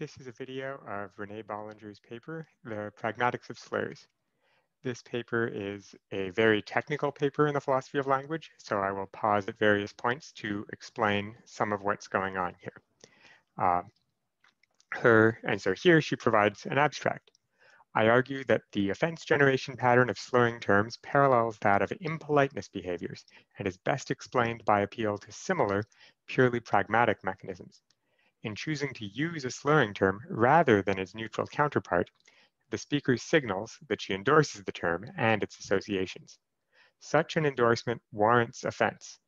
This is a video of Renee Bolinger's paper, The Pragmatics of Slurs. This paper is a very technical paper in the philosophy of language, so I will pause at various points to explain some of what's going on here. Uh, her, and so here she provides an abstract. I argue that the offense generation pattern of slurring terms parallels that of impoliteness behaviors and is best explained by appeal to similar, purely pragmatic mechanisms. In choosing to use a slurring term rather than its neutral counterpart, the speaker signals that she endorses the term and its associations. Such an endorsement warrants offense,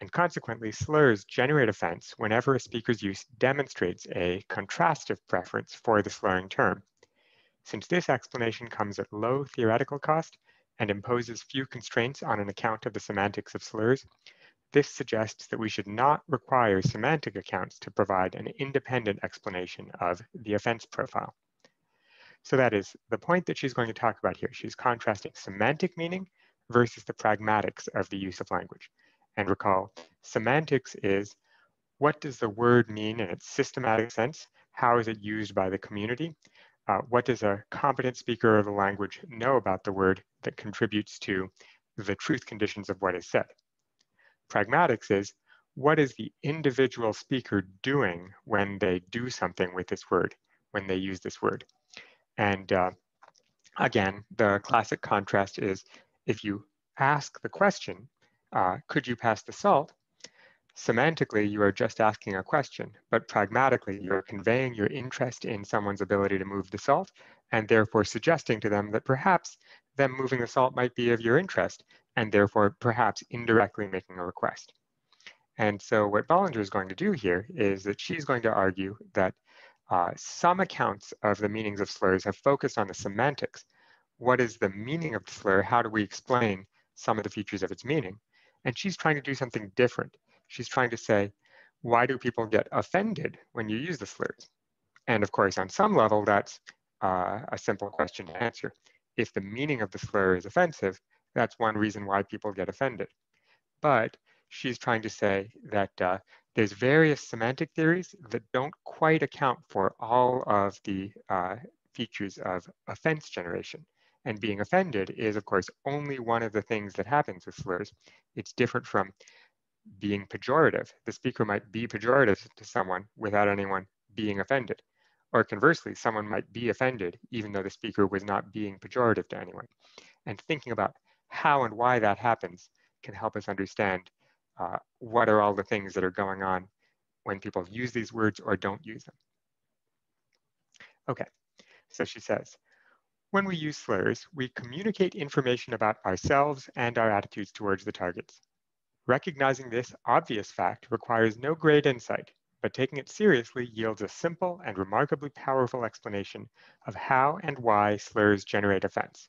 and consequently slurs generate offense whenever a speaker's use demonstrates a contrastive preference for the slurring term. Since this explanation comes at low theoretical cost and imposes few constraints on an account of the semantics of slurs, this suggests that we should not require semantic accounts to provide an independent explanation of the offense profile. So that is the point that she's going to talk about here. She's contrasting semantic meaning versus the pragmatics of the use of language. And recall, semantics is what does the word mean in its systematic sense? How is it used by the community? Uh, what does a competent speaker of the language know about the word that contributes to the truth conditions of what is said? Pragmatics is what is the individual speaker doing when they do something with this word, when they use this word. And uh, again, the classic contrast is if you ask the question, uh, could you pass the salt? Semantically, you are just asking a question, but pragmatically, you're conveying your interest in someone's ability to move the salt and therefore suggesting to them that perhaps them moving the salt might be of your interest and therefore perhaps indirectly making a request. And so what Bolinger is going to do here is that she's going to argue that uh, some accounts of the meanings of slurs have focused on the semantics. What is the meaning of the slur? How do we explain some of the features of its meaning? And she's trying to do something different. She's trying to say, why do people get offended when you use the slurs? And of course, on some level, that's uh, a simple question to answer. If the meaning of the slur is offensive, that's one reason why people get offended. But she's trying to say that uh, there's various semantic theories that don't quite account for all of the uh, features of offense generation. And being offended is, of course, only one of the things that happens with slurs. It's different from being pejorative. The speaker might be pejorative to someone without anyone being offended. Or conversely, someone might be offended even though the speaker was not being pejorative to anyone. And thinking about how and why that happens can help us understand uh, what are all the things that are going on when people use these words or don't use them. Okay, so she says, when we use slurs, we communicate information about ourselves and our attitudes towards the targets. Recognizing this obvious fact requires no great insight, but taking it seriously yields a simple and remarkably powerful explanation of how and why slurs generate offense.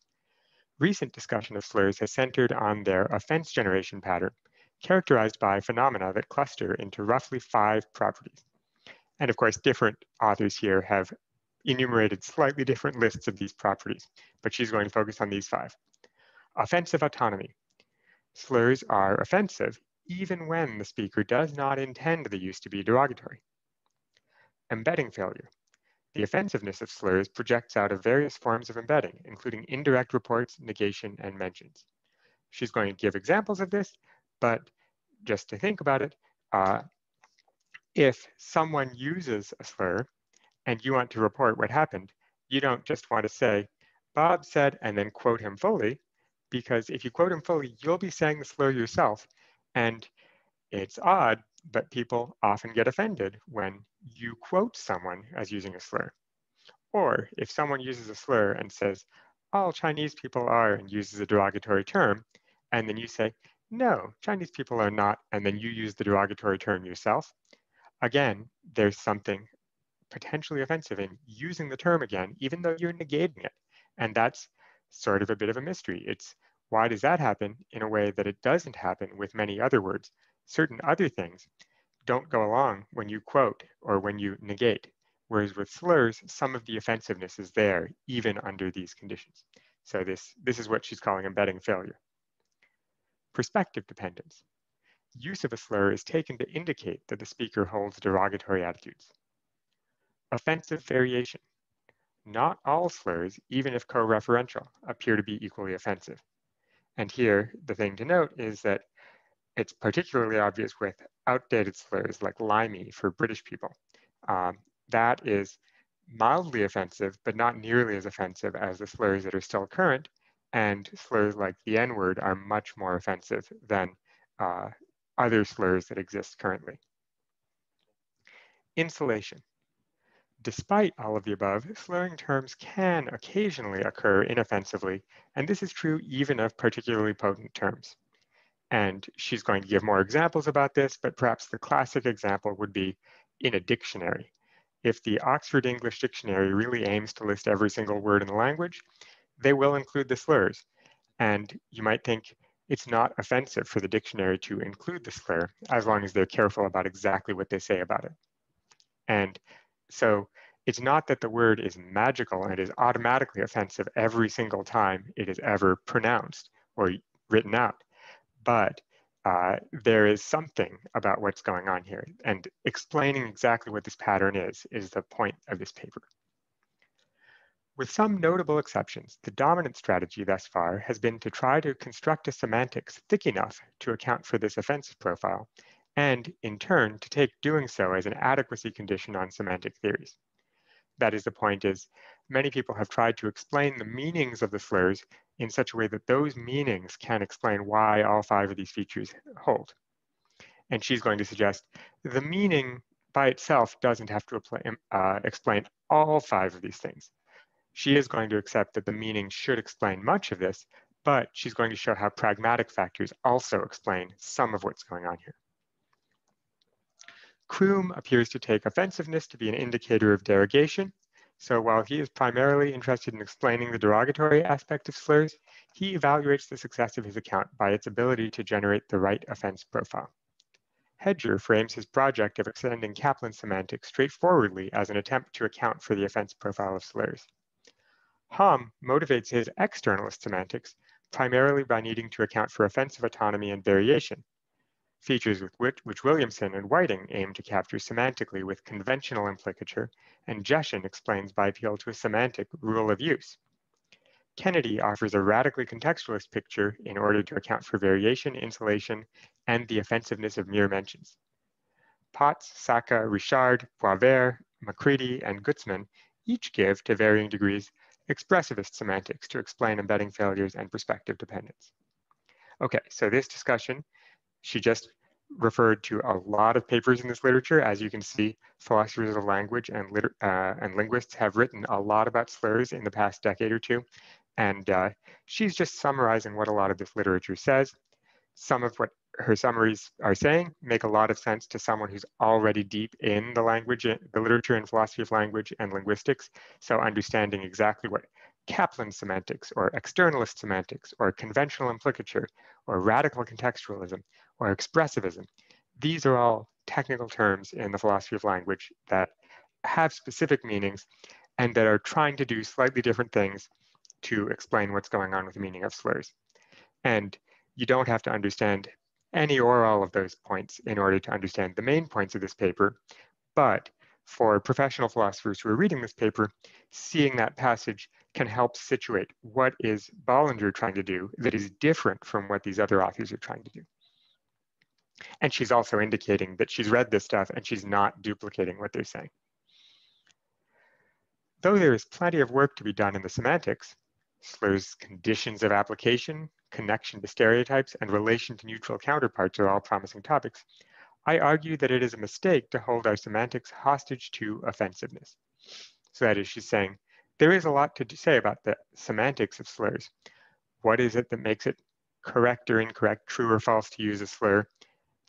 Recent discussion of slurs has centered on their offense generation pattern, characterized by phenomena that cluster into roughly five properties. And of course, different authors here have enumerated slightly different lists of these properties, but she's going to focus on these five. Offensive autonomy. Slurs are offensive even when the speaker does not intend the use to be derogatory. Embedding failure. The offensiveness of slurs projects out of various forms of embedding, including indirect reports, negation, and mentions. She's going to give examples of this, but just to think about it, uh, if someone uses a slur and you want to report what happened, you don't just want to say, Bob said, and then quote him fully, because if you quote him fully, you'll be saying the slur yourself. And it's odd, but people often get offended when you quote someone as using a slur. Or if someone uses a slur and says, all Chinese people are, and uses a derogatory term, and then you say, no, Chinese people are not, and then you use the derogatory term yourself, again, there's something potentially offensive in using the term again, even though you're negating it. And that's sort of a bit of a mystery. It's why does that happen in a way that it doesn't happen with many other words? Certain other things don't go along when you quote or when you negate. Whereas with slurs, some of the offensiveness is there even under these conditions. So this, this is what she's calling embedding failure. Perspective dependence. Use of a slur is taken to indicate that the speaker holds derogatory attitudes. offensive variation. Not all slurs, even if co-referential, appear to be equally offensive. And here, the thing to note is that it's particularly obvious with outdated slurs like limey for British people. Um, that is mildly offensive, but not nearly as offensive as the slurs that are still current. And slurs like the N-word are much more offensive than uh, other slurs that exist currently. Insulation. Despite all of the above, slurring terms can occasionally occur inoffensively, and this is true even of particularly potent terms. And she's going to give more examples about this, but perhaps the classic example would be in a dictionary. If the Oxford English Dictionary really aims to list every single word in the language, they will include the slurs. And you might think it's not offensive for the dictionary to include the slur as long as they're careful about exactly what they say about it. And so it's not that the word is magical and is automatically offensive every single time it is ever pronounced or written out, but uh, there is something about what's going on here. And explaining exactly what this pattern is, is the point of this paper. With some notable exceptions, the dominant strategy thus far has been to try to construct a semantics thick enough to account for this offensive profile, and in turn, to take doing so as an adequacy condition on semantic theories. That is the point is, many people have tried to explain the meanings of the slurs in such a way that those meanings can explain why all five of these features hold. And she's going to suggest the meaning by itself doesn't have to uh, explain all five of these things. She is going to accept that the meaning should explain much of this, but she's going to show how pragmatic factors also explain some of what's going on here. Croom appears to take offensiveness to be an indicator of derogation. So while he is primarily interested in explaining the derogatory aspect of slurs, he evaluates the success of his account by its ability to generate the right offense profile. Hedger frames his project of extending Kaplan semantics straightforwardly as an attempt to account for the offense profile of slurs. Hom motivates his externalist semantics primarily by needing to account for offensive autonomy and variation, features with which, which Williamson and Whiting aim to capture semantically with conventional implicature, and Jeshion explains by appeal to a semantic rule of use. Kennedy offers a radically contextualist picture in order to account for variation, insulation, and the offensiveness of mere mentions. Potts, Saka, Richard, Boisvert, McCready, and Gutzmann each give, to varying degrees, expressivist semantics to explain embedding failures and perspective dependence. Okay, so this discussion, she just referred to a lot of papers in this literature. As you can see, philosophers of language and, uh, and linguists have written a lot about slurs in the past decade or two. And uh, she's just summarizing what a lot of this literature says. Some of what her summaries are saying make a lot of sense to someone who's already deep in the language, the literature and philosophy of language and linguistics. So understanding exactly what Kaplan semantics or externalist semantics or conventional implicature or radical contextualism or expressivism, these are all technical terms in the philosophy of language that have specific meanings and that are trying to do slightly different things to explain what's going on with the meaning of slurs. And you don't have to understand any or all of those points in order to understand the main points of this paper. But for professional philosophers who are reading this paper, seeing that passage can help situate what is Bolinger trying to do that is different from what these other authors are trying to do. And she's also indicating that she's read this stuff and she's not duplicating what they're saying. Though there is plenty of work to be done in the semantics, slurs conditions of application, connection to stereotypes, and relation to neutral counterparts are all promising topics, I argue that it is a mistake to hold our semantics hostage to offensiveness. So that is, she's saying, there is a lot to say about the semantics of slurs. What is it that makes it correct or incorrect, true or false to use a slur?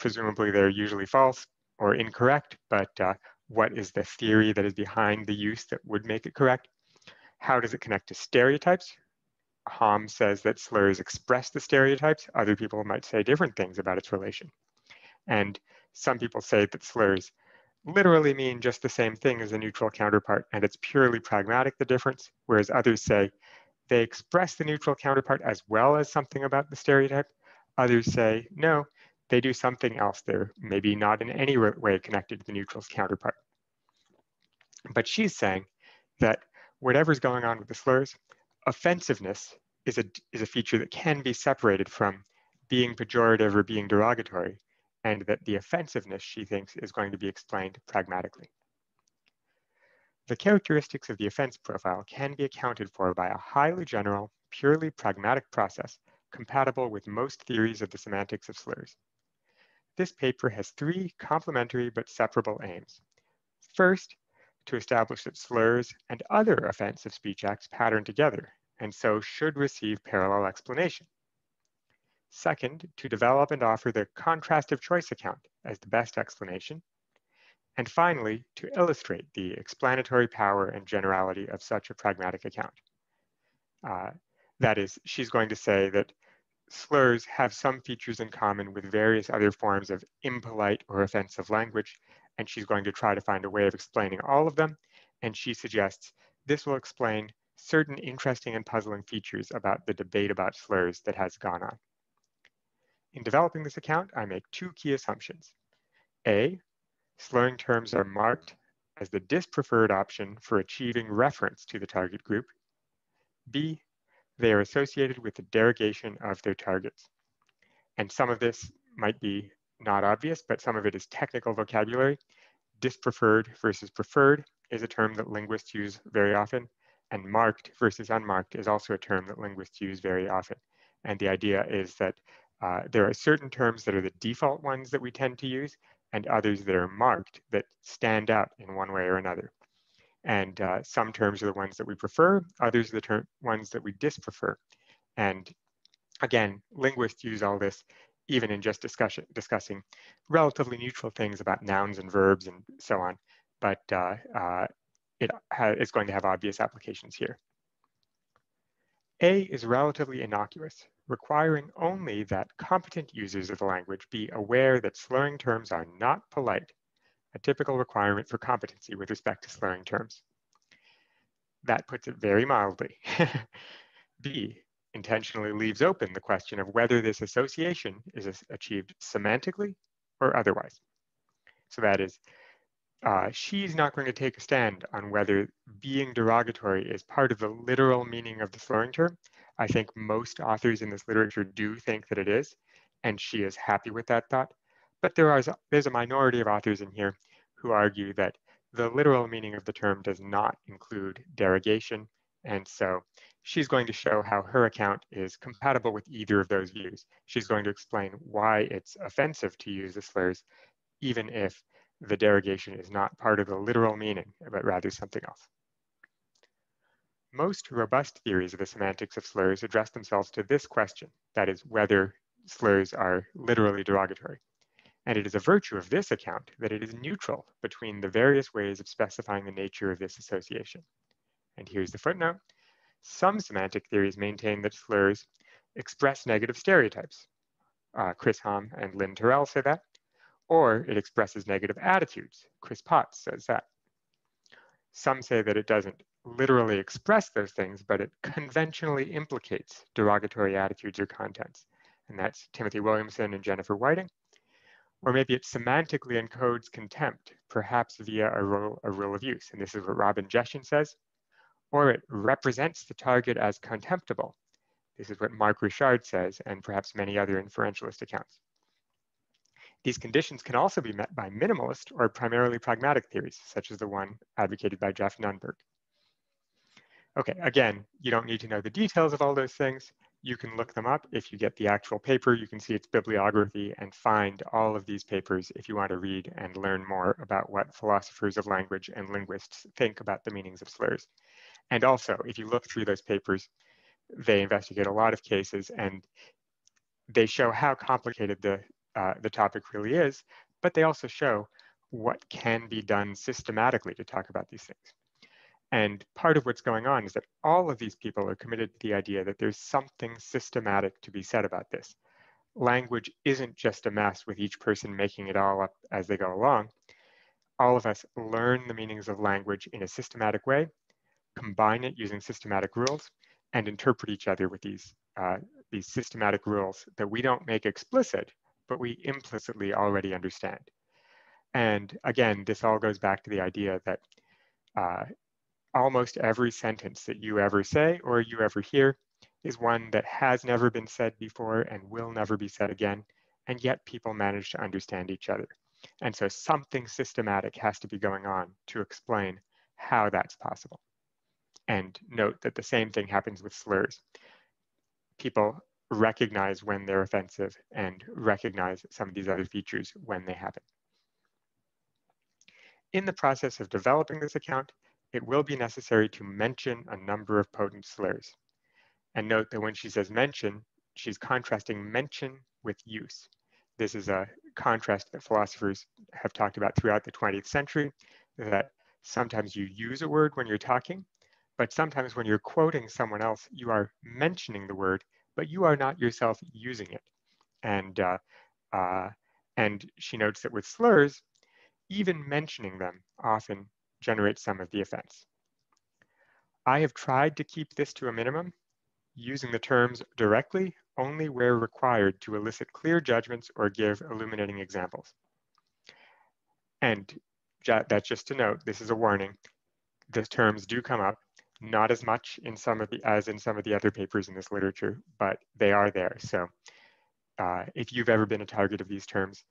Presumably they're usually false or incorrect, but uh, what is the theory that is behind the use that would make it correct? How does it connect to stereotypes? Hom says that slurs express the stereotypes. Other people might say different things about its relation. And some people say that slurs literally mean just the same thing as a neutral counterpart, and it's purely pragmatic, the difference, whereas others say they express the neutral counterpart as well as something about the stereotype. Others say, no, they do something else. They're maybe not in any way connected to the neutral's counterpart. But she's saying that whatever's going on with the slurs, offensiveness is a, is a feature that can be separated from being pejorative or being derogatory, and that the offensiveness, she thinks, is going to be explained pragmatically. The characteristics of the offense profile can be accounted for by a highly general, purely pragmatic process compatible with most theories of the semantics of slurs. This paper has three complementary but separable aims. First, to establish that slurs and other offensive speech acts pattern together, and so should receive parallel explanation. Second, to develop and offer the contrastive choice account as the best explanation. And finally, to illustrate the explanatory power and generality of such a pragmatic account. Uh, that is, she's going to say that slurs have some features in common with various other forms of impolite or offensive language, and she's going to try to find a way of explaining all of them. And she suggests this will explain certain interesting and puzzling features about the debate about slurs that has gone on. In developing this account, I make two key assumptions. A, slurring terms are marked as the dispreferred option for achieving reference to the target group. B, they are associated with the derogation of their targets. And some of this might be not obvious, but some of it is technical vocabulary. Dispreferred versus preferred is a term that linguists use very often, and marked versus unmarked is also a term that linguists use very often. And the idea is that uh, there are certain terms that are the default ones that we tend to use, and others that are marked that stand out in one way or another. And uh, some terms are the ones that we prefer, others are the term ones that we disprefer. And again, linguists use all this even in just discussion, discussing relatively neutral things about nouns and verbs and so on, but uh, uh, it is going to have obvious applications here. A is relatively innocuous, requiring only that competent users of the language be aware that slurring terms are not polite, a typical requirement for competency with respect to slurring terms. That puts it very mildly. B intentionally leaves open the question of whether this association is achieved semantically or otherwise. So that is, uh, she's not going to take a stand on whether being derogatory is part of the literal meaning of the slurring term. I think most authors in this literature do think that it is, and she is happy with that thought. But there are, there's a minority of authors in here who argue that the literal meaning of the term does not include derogation. And so she's going to show how her account is compatible with either of those views. She's going to explain why it's offensive to use the slurs, even if the derogation is not part of the literal meaning, but rather something else. Most robust theories of the semantics of slurs address themselves to this question, that is, whether slurs are literally derogatory. And it is a virtue of this account that it is neutral between the various ways of specifying the nature of this association. And here's the footnote. Some semantic theories maintain that slurs express negative stereotypes. Uh, Chris Hom and Lynne Tirrell say that. Or it expresses negative attitudes. Chris Potts says that. Some say that it doesn't literally express those things, but it conventionally implicates derogatory attitudes or contents. And that's Timothy Williamson and Jennifer Whiting. Or maybe it semantically encodes contempt, perhaps via a rule, a rule of use. And this is what Robin Jeshion says or it represents the target as contemptible. This is what Mark Richard says, and perhaps many other inferentialist accounts. These conditions can also be met by minimalist or primarily pragmatic theories, such as the one advocated by Jeff Nunberg. Okay, again, you don't need to know the details of all those things. You can look them up. If you get the actual paper, you can see its bibliography and find all of these papers if you want to read and learn more about what philosophers of language and linguists think about the meanings of slurs. And also, if you look through those papers, they investigate a lot of cases and they show how complicated the, uh, the topic really is, but they also show what can be done systematically to talk about these things. And part of what's going on is that all of these people are committed to the idea that there's something systematic to be said about this. Language isn't just a mess with each person making it all up as they go along. All of us learn the meanings of language in a systematic way combine it using systematic rules, and interpret each other with these, uh, these systematic rules that we don't make explicit, but we implicitly already understand. And again, this all goes back to the idea that uh, almost every sentence that you ever say or you ever hear is one that has never been said before and will never be said again, and yet people manage to understand each other. And so something systematic has to be going on to explain how that's possible. And note that the same thing happens with slurs. People recognize when they're offensive and recognize some of these other features when they happen. In the process of developing this account, it will be necessary to mention a number of potent slurs. And note that when she says mention, she's contrasting mention with use. This is a contrast that philosophers have talked about throughout the 20th century, that sometimes you use a word when you're talking, but sometimes when you're quoting someone else, you are mentioning the word, but you are not yourself using it. And, uh, uh, and she notes that with slurs, even mentioning them often generates some of the offense. I have tried to keep this to a minimum, using the terms directly only where required to elicit clear judgments or give illuminating examples. And that's just to note, this is a warning. The terms do come up, not as much in some of the as in some of the other papers in this literature, but they are there. So uh, if you've ever been a target of these terms,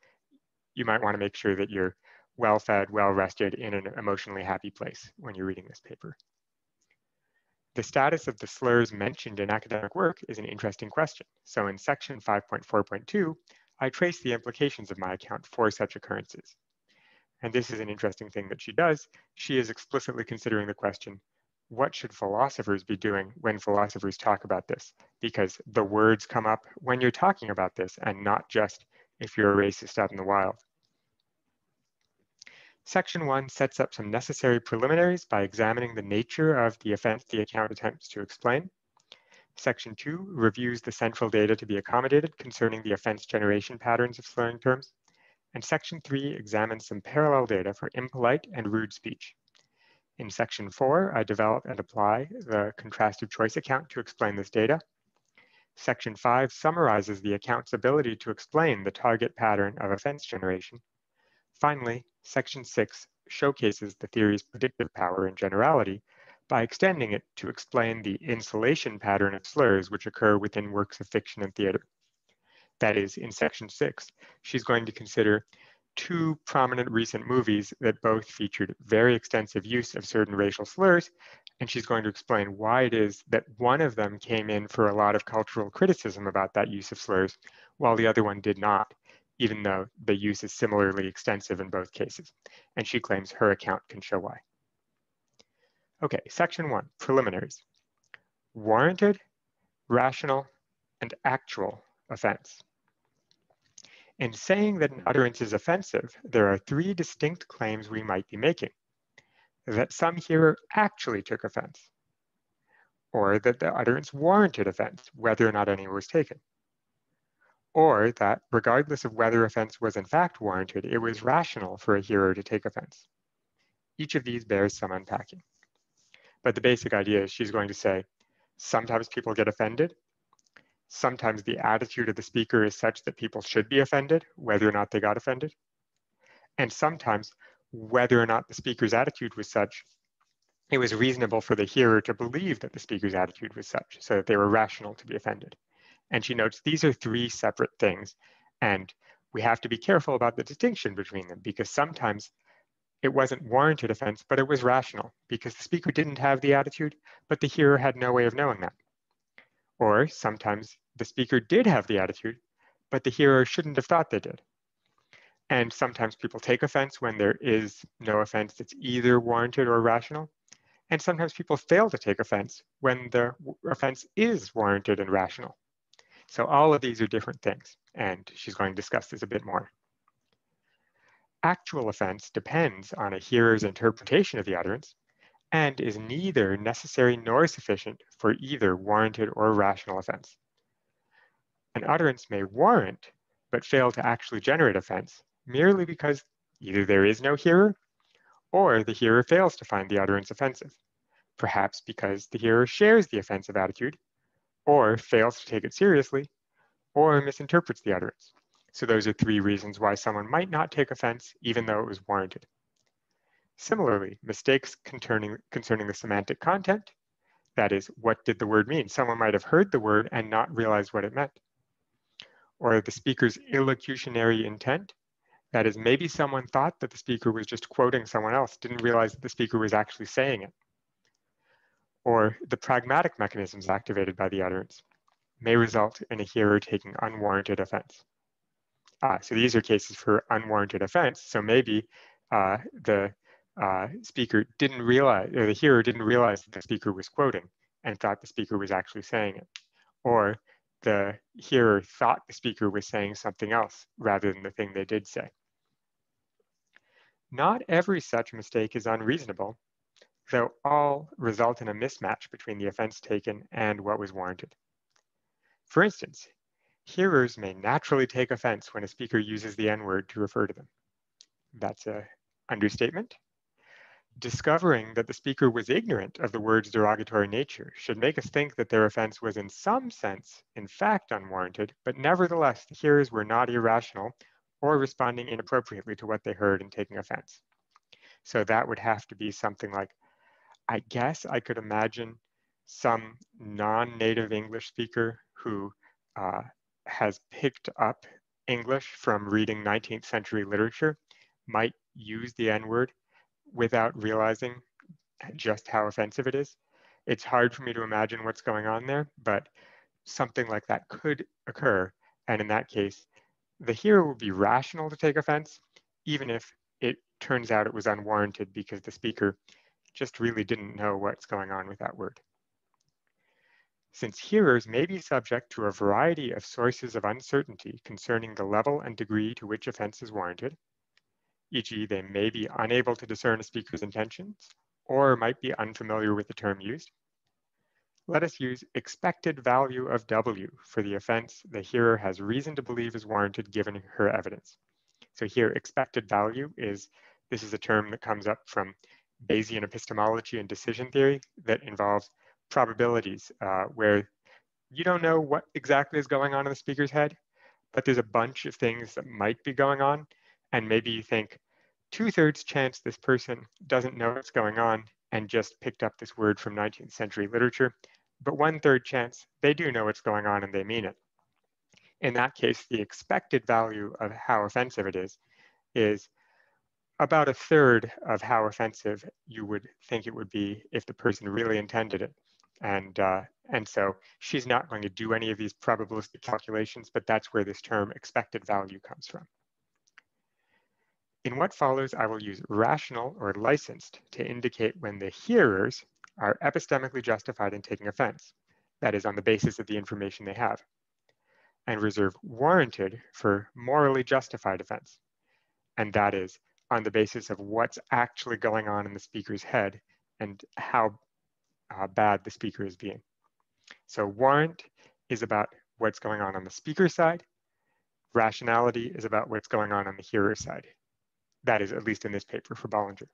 you might want to make sure that you're well-fed, well-rested, in an emotionally happy place when you're reading this paper. The status of the slurs mentioned in academic work is an interesting question. So in section 5.4.2, I trace the implications of my account for such occurrences. And this is an interesting thing that she does. She is explicitly considering the question, what should philosophers be doing when philosophers talk about this? Because the words come up when you're talking about this and not just if you're a racist out in the wild. Section one sets up some necessary preliminaries by examining the nature of the offense the account attempts to explain. Section two reviews the central data to be accommodated concerning the offense generation patterns of slurring terms. And section three examines some parallel data for impolite and rude speech. In section four, I develop and apply the contrastive choice account to explain this data. Section five summarizes the account's ability to explain the target pattern of offense generation. Finally, section six showcases the theory's predictive power and generality by extending it to explain the insulation pattern of slurs which occur within works of fiction and theater. That is, in section six, she's going to consider two prominent recent movies that both featured very extensive use of certain racial slurs, and she's going to explain why it is that one of them came in for a lot of cultural criticism about that use of slurs, while the other one did not, even though the use is similarly extensive in both cases. And she claims her account can show why. Okay, section one, preliminaries. Warranted, rational, and actual offense. In saying that an utterance is offensive, there are three distinct claims we might be making. That some hearer actually took offense, or that the utterance warranted offense, whether or not any was taken. Or that regardless of whether offense was in fact warranted, it was rational for a hearer to take offense. Each of these bears some unpacking. But the basic idea is she's going to say, sometimes people get offended, sometimes the attitude of the speaker is such that people should be offended, whether or not they got offended. And sometimes whether or not the speaker's attitude was such, it was reasonable for the hearer to believe that the speaker's attitude was such, so that they were rational to be offended. And she notes these are three separate things. And we have to be careful about the distinction between them because sometimes it wasn't warranted offense, but it was rational because the speaker didn't have the attitude, but the hearer had no way of knowing that. Or sometimes the speaker did have the attitude, but the hearer shouldn't have thought they did. And sometimes people take offense when there is no offense that's either warranted or rational. And sometimes people fail to take offense when the offense is warranted and rational. So all of these are different things, and she's going to discuss this a bit more. Actual offense depends on a hearer's interpretation of the utterance and is neither necessary nor sufficient for either warranted or rational offense. An utterance may warrant, but fail to actually generate offense merely because either there is no hearer or the hearer fails to find the utterance offensive, perhaps because the hearer shares the offensive attitude or fails to take it seriously or misinterprets the utterance. So those are three reasons why someone might not take offense even though it was warranted. Similarly, mistakes concerning, concerning the semantic content, that is, what did the word mean? Someone might have heard the word and not realized what it meant. Or the speaker's illocutionary intent, that is, maybe someone thought that the speaker was just quoting someone else, didn't realize that the speaker was actually saying it. Or the pragmatic mechanisms activated by the utterance may result in a hearer taking unwarranted offense. Uh, so these are cases for unwarranted offense. So maybe uh, the uh, speaker didn't realize, or the hearer didn't realize that the speaker was quoting and thought the speaker was actually saying it. Or the hearer thought the speaker was saying something else rather than the thing they did say. Not every such mistake is unreasonable, though all result in a mismatch between the offense taken and what was warranted. For instance, hearers may naturally take offense when a speaker uses the N-word to refer to them. That's a understatement. Discovering that the speaker was ignorant of the word's derogatory nature should make us think that their offense was in some sense, in fact, unwarranted, but nevertheless, the hearers were not irrational or responding inappropriately to what they heard and taking offense. So that would have to be something like, I guess I could imagine some non-native English speaker who uh, has picked up English from reading 19th century literature might use the N-word without realizing just how offensive it is. It's hard for me to imagine what's going on there, but something like that could occur. And in that case, the hearer would be rational to take offense, even if it turns out it was unwarranted because the speaker just really didn't know what's going on with that word. Since hearers may be subject to a variety of sources of uncertainty concerning the level and degree to which offense is warranted, e.g. they may be unable to discern a speaker's intentions or might be unfamiliar with the term used, let us use expected value of W for the offense the hearer has reason to believe is warranted given her evidence. So here, expected value is, this is a term that comes up from Bayesian epistemology and decision theory that involves probabilities uh, where you don't know what exactly is going on in the speaker's head, but there's a bunch of things that might be going on. And maybe you think two thirds chance this person doesn't know what's going on and just picked up this word from 19th century literature, but one third chance they do know what's going on and they mean it. In that case, the expected value of how offensive it is, is about a third of how offensive you would think it would be if the person really intended it. And, uh, and so she's not going to do any of these probabilistic calculations, but that's where this term expected value comes from. In what follows, I will use rational or licensed to indicate when the hearers are epistemically justified in taking offense, that is on the basis of the information they have, and reserve warranted for morally justified offense, and that is on the basis of what's actually going on in the speaker's head and how uh, bad the speaker is being. So warrant is about what's going on on the speaker side. Rationality is about what's going on on the hearer side. That is at least in this paper for Bolinger.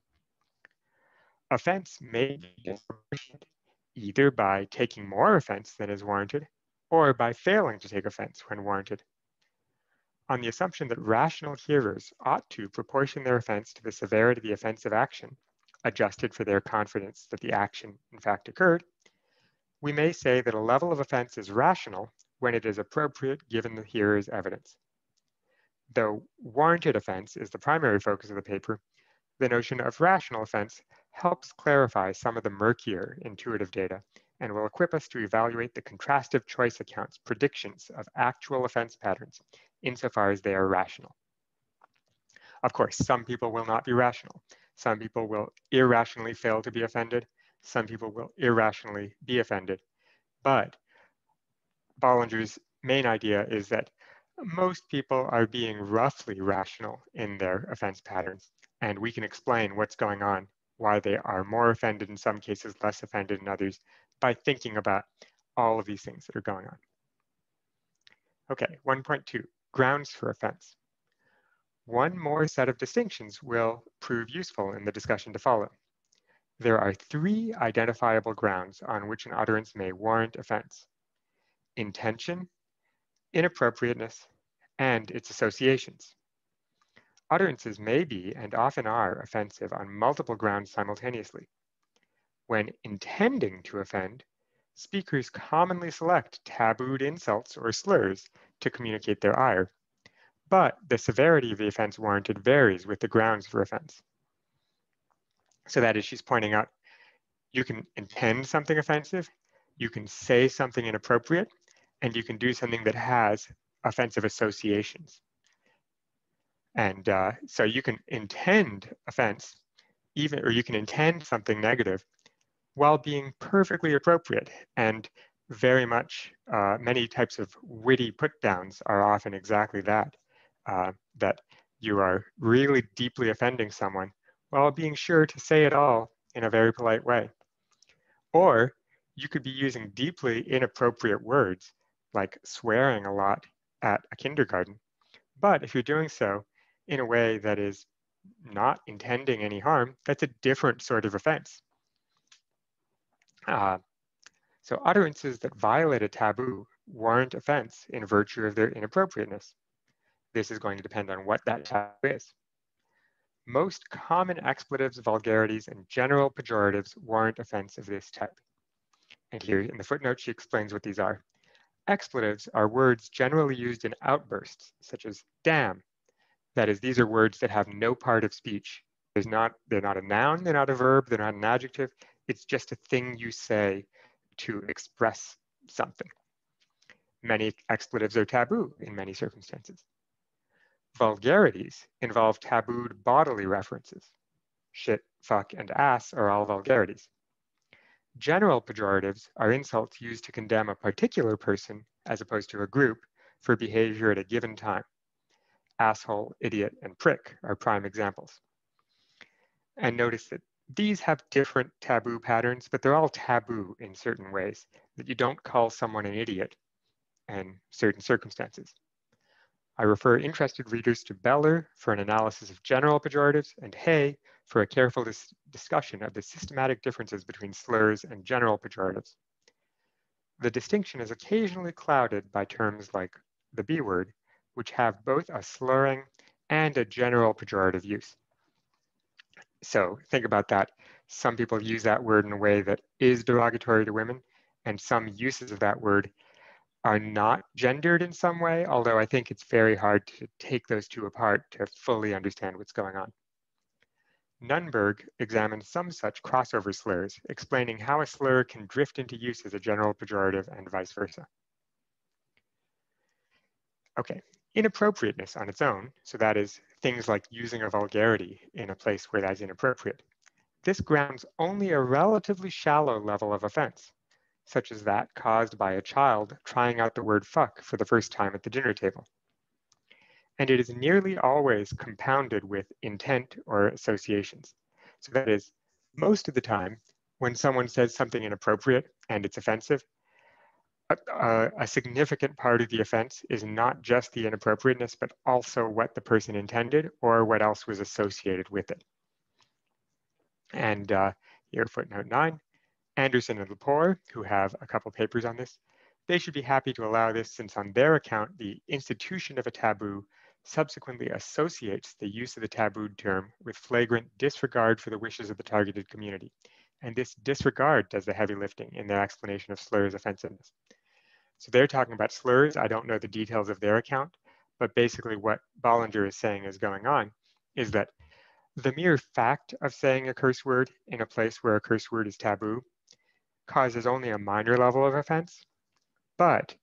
Offense may be either by taking more offense than is warranted or by failing to take offense when warranted. On the assumption that rational hearers ought to proportion their offense to the severity of the offensive action, adjusted for their confidence that the action in fact occurred, we may say that a level of offense is rational when it is appropriate given the hearer's evidence. Though warranted offense is the primary focus of the paper, the notion of rational offense helps clarify some of the murkier intuitive data and will equip us to evaluate the contrastive choice accounts predictions of actual offense patterns insofar as they are rational. Of course, some people will not be rational. Some people will irrationally fail to be offended. Some people will irrationally be offended. But Bolinger's main idea is that most people are being roughly rational in their offense patterns, and we can explain what's going on, why they are more offended in some cases, less offended in others, by thinking about all of these things that are going on. Okay, 1.2, grounds for offense. One more set of distinctions will prove useful in the discussion to follow. There are three identifiable grounds on which an utterance may warrant offense. Intention, inappropriateness, and its associations. utterances may be and often are offensive on multiple grounds simultaneously. When intending to offend, speakers commonly select tabooed insults or slurs to communicate their ire, but the severity of the offense warranted varies with the grounds for offense. So that is, she's pointing out, you can intend something offensive, you can say something inappropriate, and you can do something that has offensive associations. And uh, so you can intend offense, even, or you can intend something negative while being perfectly appropriate. And very much, uh, many types of witty put downs are often exactly that, uh, that you are really deeply offending someone while being sure to say it all in a very polite way. Or you could be using deeply inappropriate words like swearing a lot at a kindergarten. But if you're doing so in a way that is not intending any harm, that's a different sort of offense. Uh, so utterances that violate a taboo warrant offense in virtue of their inappropriateness. This is going to depend on what that taboo is. Most common expletives, vulgarities, and general pejoratives warrant offense of this type. And here in the footnote, she explains what these are. Expletives are words generally used in outbursts, such as damn. That is, these are words that have no part of speech. There's not, they're not a noun, they're not a verb, they're not an adjective. It's just a thing you say to express something. Many expletives are taboo in many circumstances. Vulgarities involve tabooed bodily references. Shit, fuck, and ass are all vulgarities. General pejoratives are insults used to condemn a particular person as opposed to a group for behavior at a given time. Asshole, idiot, and prick are prime examples. And notice that these have different taboo patterns, but they're all taboo in certain ways, that you don't call someone an idiot in certain circumstances. I refer interested readers to Beller for an analysis of general pejoratives and Hay for a careful dis discussion of the systematic differences between slurs and general pejoratives. The distinction is occasionally clouded by terms like the B word, which have both a slurring and a general pejorative use. So think about that. Some people use that word in a way that is derogatory to women, and some uses of that word are not gendered in some way, although I think it's very hard to take those two apart to fully understand what's going on. Nunberg examined some such crossover slurs, explaining how a slur can drift into use as a general pejorative and vice versa. Okay, inappropriateness on its own, so that is things like using a vulgarity in a place where that's inappropriate. This grounds only a relatively shallow level of offense such as that caused by a child trying out the word fuck for the first time at the dinner table. And it is nearly always compounded with intent or associations. So that is, most of the time, when someone says something inappropriate and it's offensive, a, a, significant part of the offense is not just the inappropriateness, but also what the person intended or what else was associated with it. And uh, here, footnote nine, Anderson and Lepore, who have a couple papers on this, they should be happy to allow this since on their account, the institution of a taboo subsequently associates the use of the tabooed term with flagrant disregard for the wishes of the targeted community. And this disregard does the heavy lifting in their explanation of slurs offensiveness. So they're talking about slurs. I don't know the details of their account, but basically what Bolinger is saying is going on is that the mere fact of saying a curse word in a place where a curse word is taboo causes only a minor level of offense. But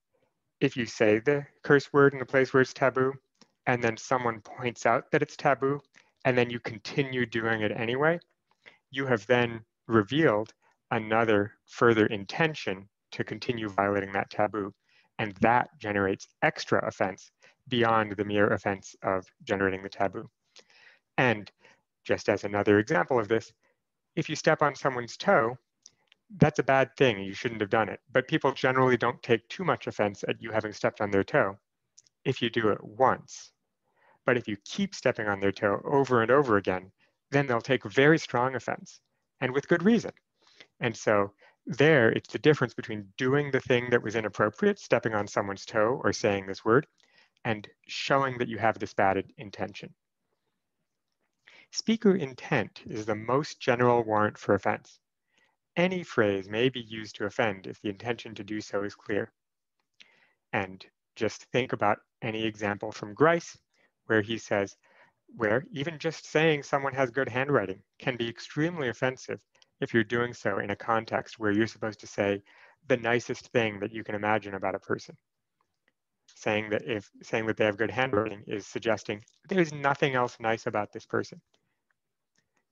if you say the curse word in a place where it's taboo, and then someone points out that it's taboo, and then you continue doing it anyway, you have then revealed another further intention to continue violating that taboo. And that generates extra offense beyond the mere offense of generating the taboo. And just as another example of this, if you step on someone's toe that's a bad thing. You shouldn't have done it. But people generally don't take too much offense at you having stepped on their toe if you do it once. But if you keep stepping on their toe over and over again, then they'll take very strong offense and with good reason. And so there, it's the difference between doing the thing that was inappropriate, stepping on someone's toe or saying this word, and showing that you have this bad intention. Speaker intent is the most general warrant for offense. Any phrase may be used to offend if the intention to do so is clear. And just think about any example from Grice, where he says, where even just saying someone has good handwriting can be extremely offensive if you're doing so in a context where you're supposed to say the nicest thing that you can imagine about a person. Saying that if saying that they have good handwriting is suggesting there's nothing else nice about this person.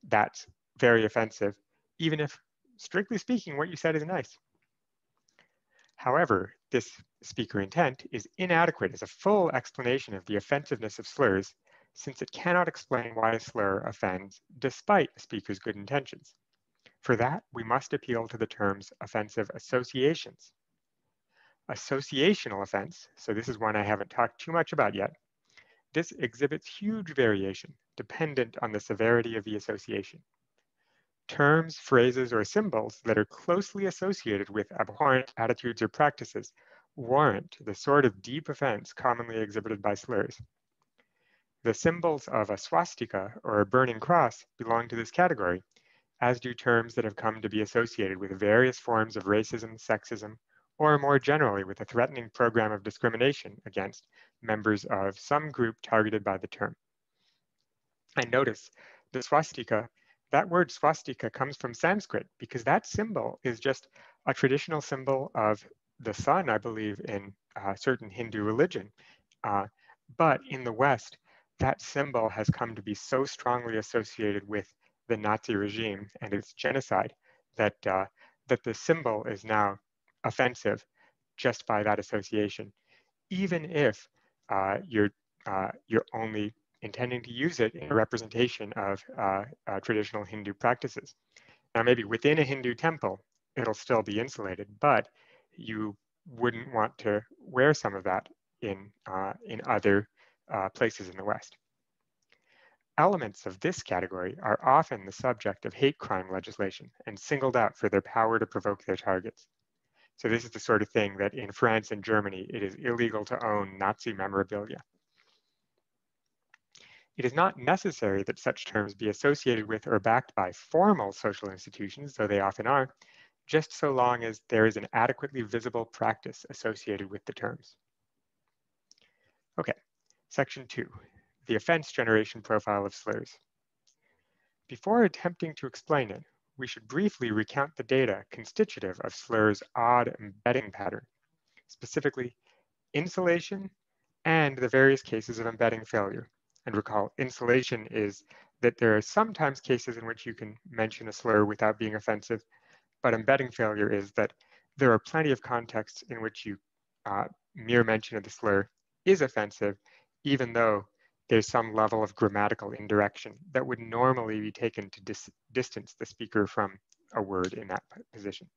That's very offensive, even if strictly speaking, what you said is nice. However, this speaker intent is inadequate as a full explanation of the offensiveness of slurs since it cannot explain why a slur offends despite a speaker's good intentions. For that, we must appeal to the term's offensive associations. Associational offense, so this is one I haven't talked too much about yet, this exhibits huge variation dependent on the severity of the association. Terms, phrases, or symbols that are closely associated with abhorrent attitudes or practices warrant the sort of deep offense commonly exhibited by slurs. The symbols of a swastika or a burning cross belong to this category, as do terms that have come to be associated with various forms of racism, sexism, or more generally with a threatening program of discrimination against members of some group targeted by the term. And notice the swastika, that word swastika comes from Sanskrit because that symbol is just a traditional symbol of the sun, I believe, in uh, certain Hindu religion. Uh, but in the West, that symbol has come to be so strongly associated with the Nazi regime and its genocide that, uh, that the symbol is now offensive just by that association, even if uh, you're, uh, you're only intending to use it in a representation of uh, uh, traditional Hindu practices. Now, maybe within a Hindu temple, it'll still be insulated, but you wouldn't want to wear some of that in, uh, in other places in the West. Elements of this category are often the subject of hate crime legislation and singled out for their power to provoke their targets. So this is the sort of thing that in France and Germany, it is illegal to own Nazi memorabilia. It is not necessary that such terms be associated with or backed by formal social institutions, though they often are, just so long as there is an adequately visible practice associated with the terms. Okay, section two, the offense generation profile of slurs. Before attempting to explain it, we should briefly recount the data constitutive of slur's odd embedding pattern, specifically insulation and the various cases of embedding failure. And recall, insulation is that there are sometimes cases in which you can mention a slur without being offensive, but embedding failure is that there are plenty of contexts in which you uh, mere mention of the slur is offensive, even though there's some level of grammatical indirection that would normally be taken to dis distance the speaker from a word in that position.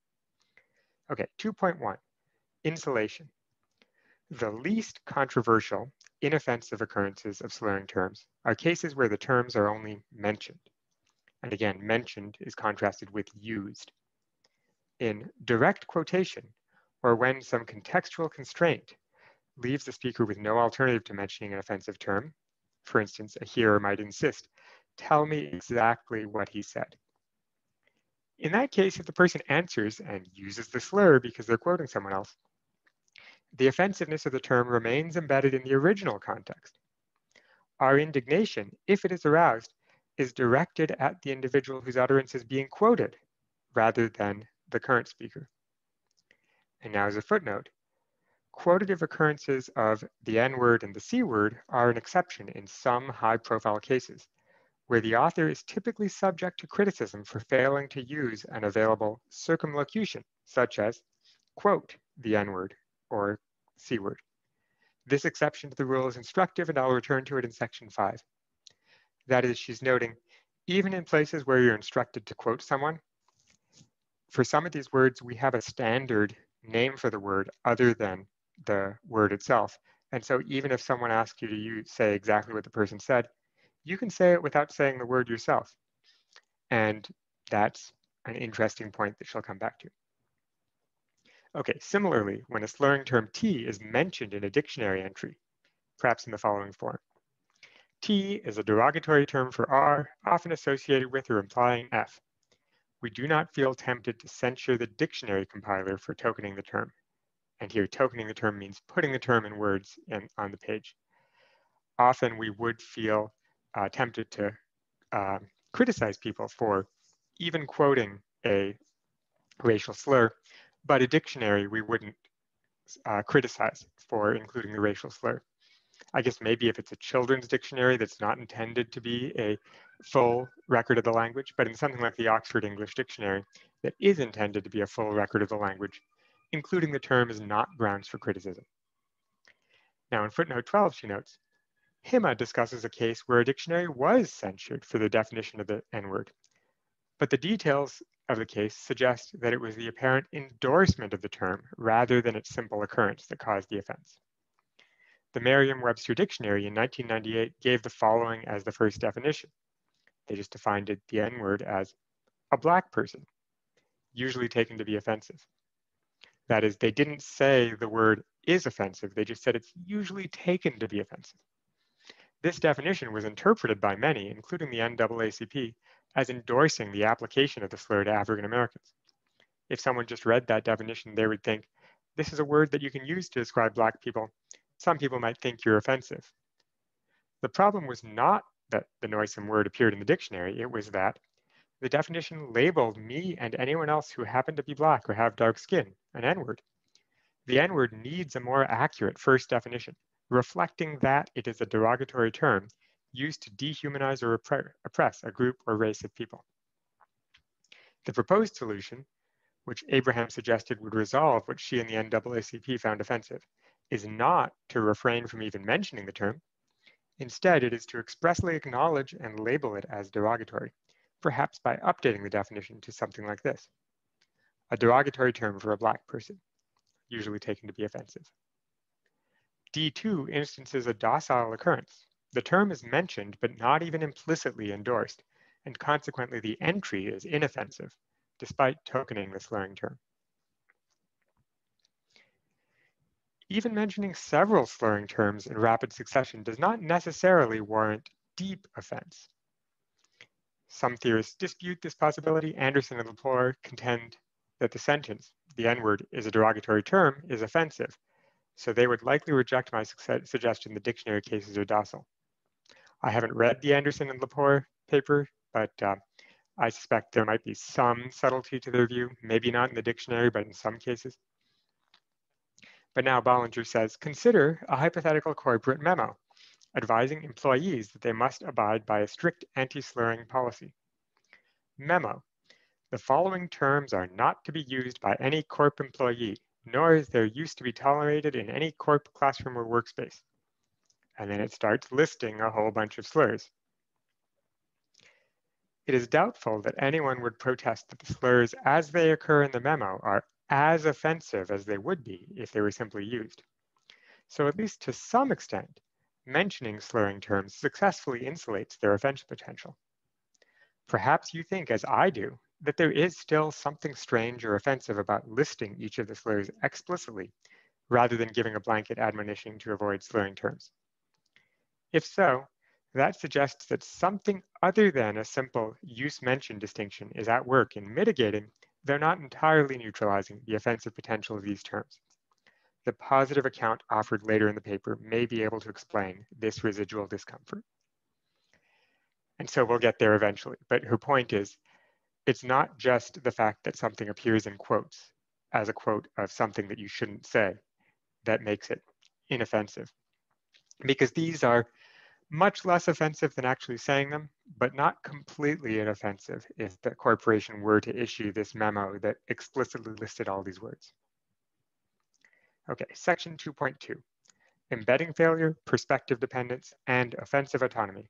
Okay, 2.1, insulation. The least controversial, inoffensive occurrences of slurring terms are cases where the terms are only mentioned. And again, mentioned is contrasted with used. In direct quotation, or when some contextual constraint leaves the speaker with no alternative to mentioning an offensive term, for instance, a hearer might insist, tell me exactly what he said. In that case, if the person answers and uses the slur because they're quoting someone else, the offensiveness of the term remains embedded in the original context. Our indignation, if it is aroused, is directed at the individual whose utterance is being quoted rather than the current speaker. And now as a footnote, quotative occurrences of the N-word and the C-word are an exception in some high-profile cases, where the author is typically subject to criticism for failing to use an available circumlocution, such as quote the N-word or C-word. This exception to the rule is instructive, and I'll return to it in section five. That is, she's noting, even in places where you're instructed to quote someone, for some of these words, we have a standard name for the word other than the word itself. And so even if someone asks you to say exactly what the person said, you can say it without saying the word yourself. And that's an interesting point that she'll come back to. Okay, similarly, when a slurring term T is mentioned in a dictionary entry, perhaps in the following form, T is a derogatory term for R, often associated with or implying F. We do not feel tempted to censure the dictionary compiler for tokening the term. And here, tokening the term means putting the term in words on the page. Often we would feel uh, tempted to uh, criticize people for even quoting a racial slur, but a dictionary we wouldn't uh, criticize for including the racial slur. I guess maybe if it's a children's dictionary that's not intended to be a full record of the language, but in something like the Oxford English Dictionary that is intended to be a full record of the language, including the term is not grounds for criticism. Now in footnote 12, she notes, HIMA discusses a case where a dictionary was censured for the definition of the N-word, but the details of the case suggest that it was the apparent endorsement of the term rather than its simple occurrence that caused the offense. The Merriam-Webster Dictionary in 1998 gave the following as the first definition. They just defined it, the N-word as a black person, usually taken to be offensive. That is, they didn't say the word is offensive, they just said it's usually taken to be offensive. This definition was interpreted by many, including the NAACP, as endorsing the application of the slur to African Americans. If someone just read that definition, they would think, this is a word that you can use to describe Black people. Some people might think you're offensive. The problem was not that the noisome word appeared in the dictionary, it was that the definition labeled me and anyone else who happened to be Black or have dark skin an N-word. The N-word needs a more accurate first definition, reflecting that it is a derogatory term used to dehumanize or oppress a group or race of people. The proposed solution, which Abraham suggested would resolve what she and the NAACP found offensive, is not to refrain from even mentioning the term. Instead, it is to expressly acknowledge and label it as derogatory, perhaps by updating the definition to something like this. A derogatory term for a Black person, usually taken to be offensive. D2 instances a docile occurrence, the term is mentioned, but not even implicitly endorsed, and consequently the entry is inoffensive, despite tokening the slurring term. Even mentioning several slurring terms in rapid succession does not necessarily warrant deep offense. Some theorists dispute this possibility. Anderson and Lepore contend that the sentence, the N-word is a derogatory term, is offensive. So they would likely reject my suggestion the dictionary cases are docile. I haven't read the Anderson and Lepore paper, but uh, I suspect there might be some subtlety to their view, maybe not in the dictionary, but in some cases. But now Bolinger says, consider a hypothetical corporate memo advising employees that they must abide by a strict anti-slurring policy. Memo, the following terms are not to be used by any corp employee, nor is their use to be tolerated in any corp classroom or workspace and then it starts listing a whole bunch of slurs. It is doubtful that anyone would protest that the slurs as they occur in the memo are as offensive as they would be if they were simply used. So at least to some extent, mentioning slurring terms successfully insulates their offensive potential. Perhaps you think, as I do, that there is still something strange or offensive about listing each of the slurs explicitly, rather than giving a blanket admonition to avoid slurring terms. If so, that suggests that something other than a simple use-mention distinction is at work in mitigating, though not entirely neutralizing, the offensive potential of these terms. The positive account offered later in the paper may be able to explain this residual discomfort. And so we'll get there eventually, but her point is, it's not just the fact that something appears in quotes as a quote of something that you shouldn't say that makes it inoffensive. Because these are much less offensive than actually saying them, but not completely inoffensive if the corporation were to issue this memo that explicitly listed all these words. Okay, section 2.2, embedding failure, perspective dependence, and offensive autonomy.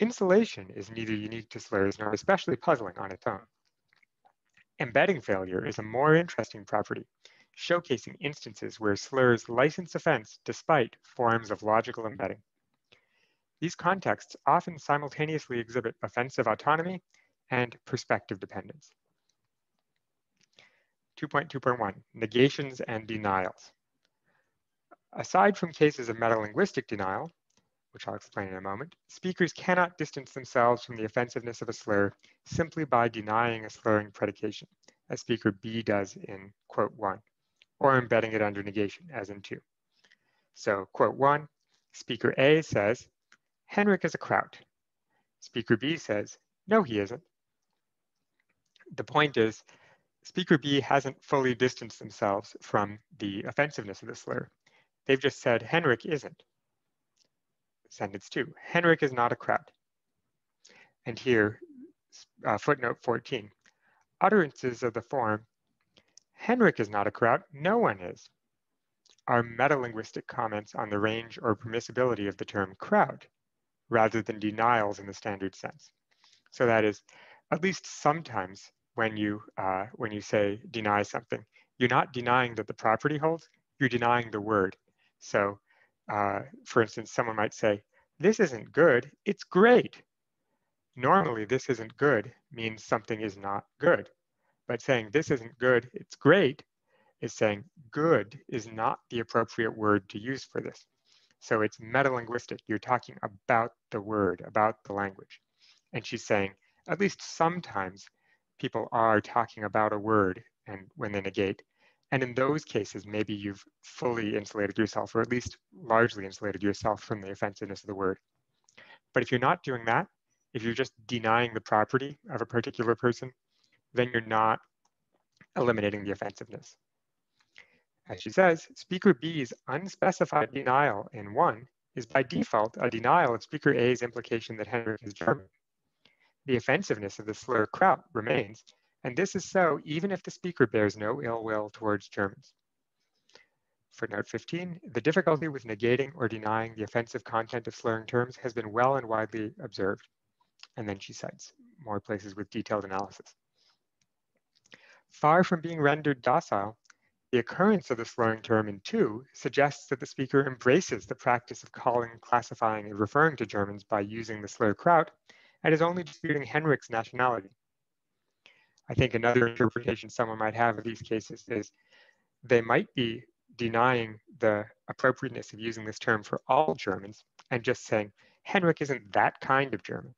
Insulation is neither unique to slurs nor especially puzzling on its own. Embedding failure is a more interesting property, showcasing instances where slurs license offense despite forms of logical embedding. These contexts often simultaneously exhibit offensive autonomy and perspective dependence. 2.2.1, negations and denials. Aside from cases of metalinguistic denial, which I'll explain in a moment, speakers cannot distance themselves from the offensiveness of a slur simply by denying a slurring predication, as speaker B does in quote one, or embedding it under negation, as in two. So quote one, speaker A says, Henrik is a kraut. Speaker B says, no, he isn't. The point is, speaker B hasn't fully distanced themselves from the offensiveness of the slur. They've just said Henrik isn't. Sentence two, Henrik is not a kraut. And here, uh, footnote 14, utterances of the form, Henrik is not a kraut, no one is, are metalinguistic comments on the range or permissibility of the term kraut, rather than denials in the standard sense. So that is, at least sometimes when you, uh, when you say deny something, you're not denying that the property holds, you're denying the word. So uh, for instance, someone might say, this isn't good, it's great. Normally, this isn't good means something is not good. But saying this isn't good, it's great, is saying good is not the appropriate word to use for this. So it's metalinguistic. You're talking about the word, about the language. And she's saying, at least sometimes people are talking about a word and when they negate. And in those cases, maybe you've fully insulated yourself, or at least largely insulated yourself from the offensiveness of the word. But if you're not doing that, if you're just denying the property of a particular person, then you're not eliminating the offensiveness. As she says, speaker B's unspecified denial in one is by default a denial of speaker A's implication that Henrik is German. The offensiveness of the slur Kraut remains, and this is so even if the speaker bears no ill will towards Germans. Footnote 15, the difficulty with negating or denying the offensive content of slurring terms has been well and widely observed. And then she cites more places with detailed analysis. Far from being rendered docile, the occurrence of the slurring term in two suggests that the speaker embraces the practice of calling, classifying, and referring to Germans by using the slur Kraut and is only disputing Henrik's nationality. I think another interpretation someone might have of these cases is they might be denying the appropriateness of using this term for all Germans and just saying Henrik isn't that kind of German.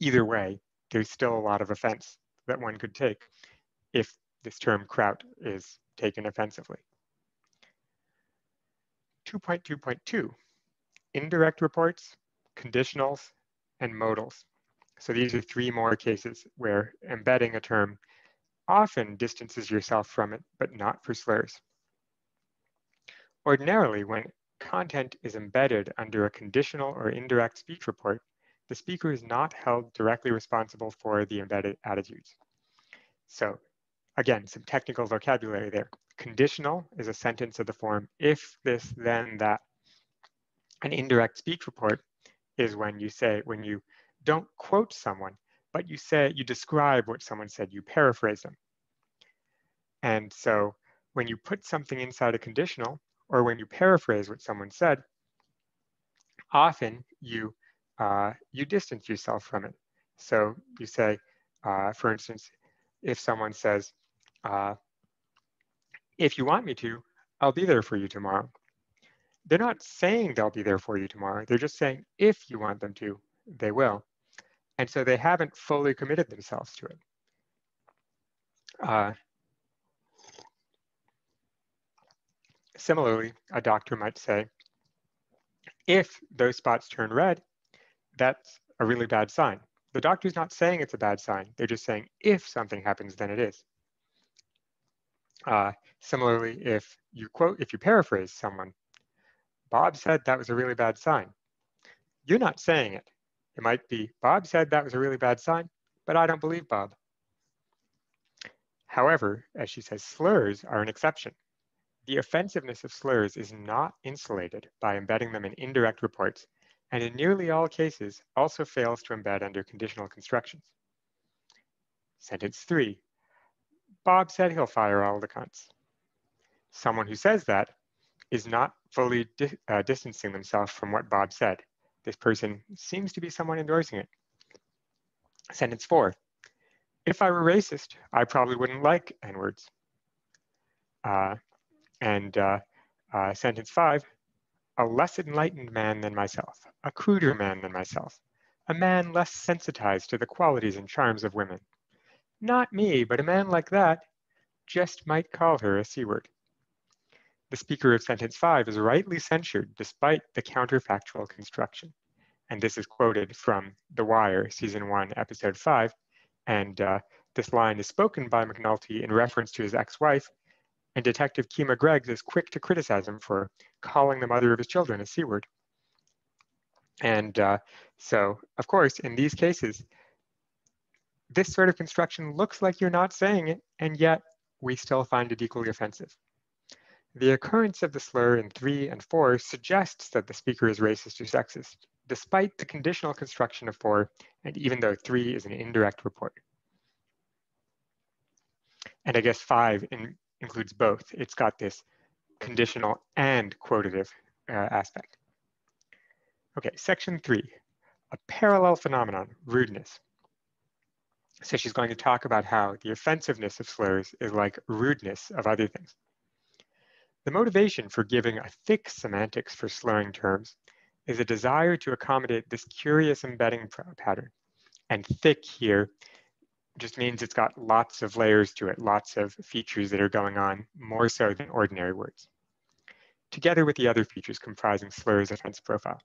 Either way, there's still a lot of offense that one could take if this term kraut is taken offensively. 2.2.2, indirect reports, conditionals, and modals. So these are three more cases where embedding a term often distances yourself from it, but not for slurs. Ordinarily, when content is embedded under a conditional or indirect speech report, the speaker is not held directly responsible for the embedded attitudes. So Again, some technical vocabulary there. Conditional is a sentence of the form if this, then that. An indirect speech report is when you say, when you don't quote someone, but you say, you describe what someone said, you paraphrase them. And so when you put something inside a conditional, or when you paraphrase what someone said, often you, uh, you distance yourself from it. So you say, uh, for instance, if someone says, uh, if you want me to, I'll be there for you tomorrow. They're not saying they'll be there for you tomorrow. They're just saying if you want them to, they will. And so they haven't fully committed themselves to it. Uh, similarly, a doctor might say, if those spots turn red, that's a really bad sign. The doctor's not saying it's a bad sign. They're just saying if something happens, then it is. Uh, similarly, if you quote, if you paraphrase someone, Bob said that was a really bad sign. You're not saying it. It might be, Bob said that was a really bad sign, but I don't believe Bob. However, as she says, slurs are an exception. The offensiveness of slurs is not insulated by embedding them in indirect reports, and in nearly all cases also fails to embed under conditional constructions. Sentence three, Bob said he'll fire all the cunts. Someone who says that is not fully di uh, distancing themselves from what Bob said. This person seems to be someone endorsing it. Sentence four, if I were racist, I probably wouldn't like N-words. Uh, and uh, uh, sentence five, a less enlightened man than myself, a cruder man than myself, a man less sensitized to the qualities and charms of women. Not me, but a man like that just might call her a C-word. The speaker of sentence five is rightly censured despite the counterfactual construction. And this is quoted from The Wire, season one, episode five. And uh, this line is spoken by McNulty in reference to his ex-wife, and Detective Kima Greggs is quick to criticize him for calling the mother of his children a C-word. And uh, so, of course, in these cases, this sort of construction looks like you're not saying it, and yet we still find it equally offensive. The occurrence of the slur in three and four suggests that the speaker is racist or sexist, despite the conditional construction of four, and even though three is an indirect report. And I guess five in, includes both. It's got this conditional and quotative uh, aspect. Okay, section three, a parallel phenomenon, rudeness. So she's going to talk about how the offensiveness of slurs is like rudeness of other things. The motivation for giving a thick semantics for slurring terms is a desire to accommodate this curious embedding pattern. And thick here just means it's got lots of layers to it, lots of features that are going on, more so than ordinary words, together with the other features comprising slurs offense profile.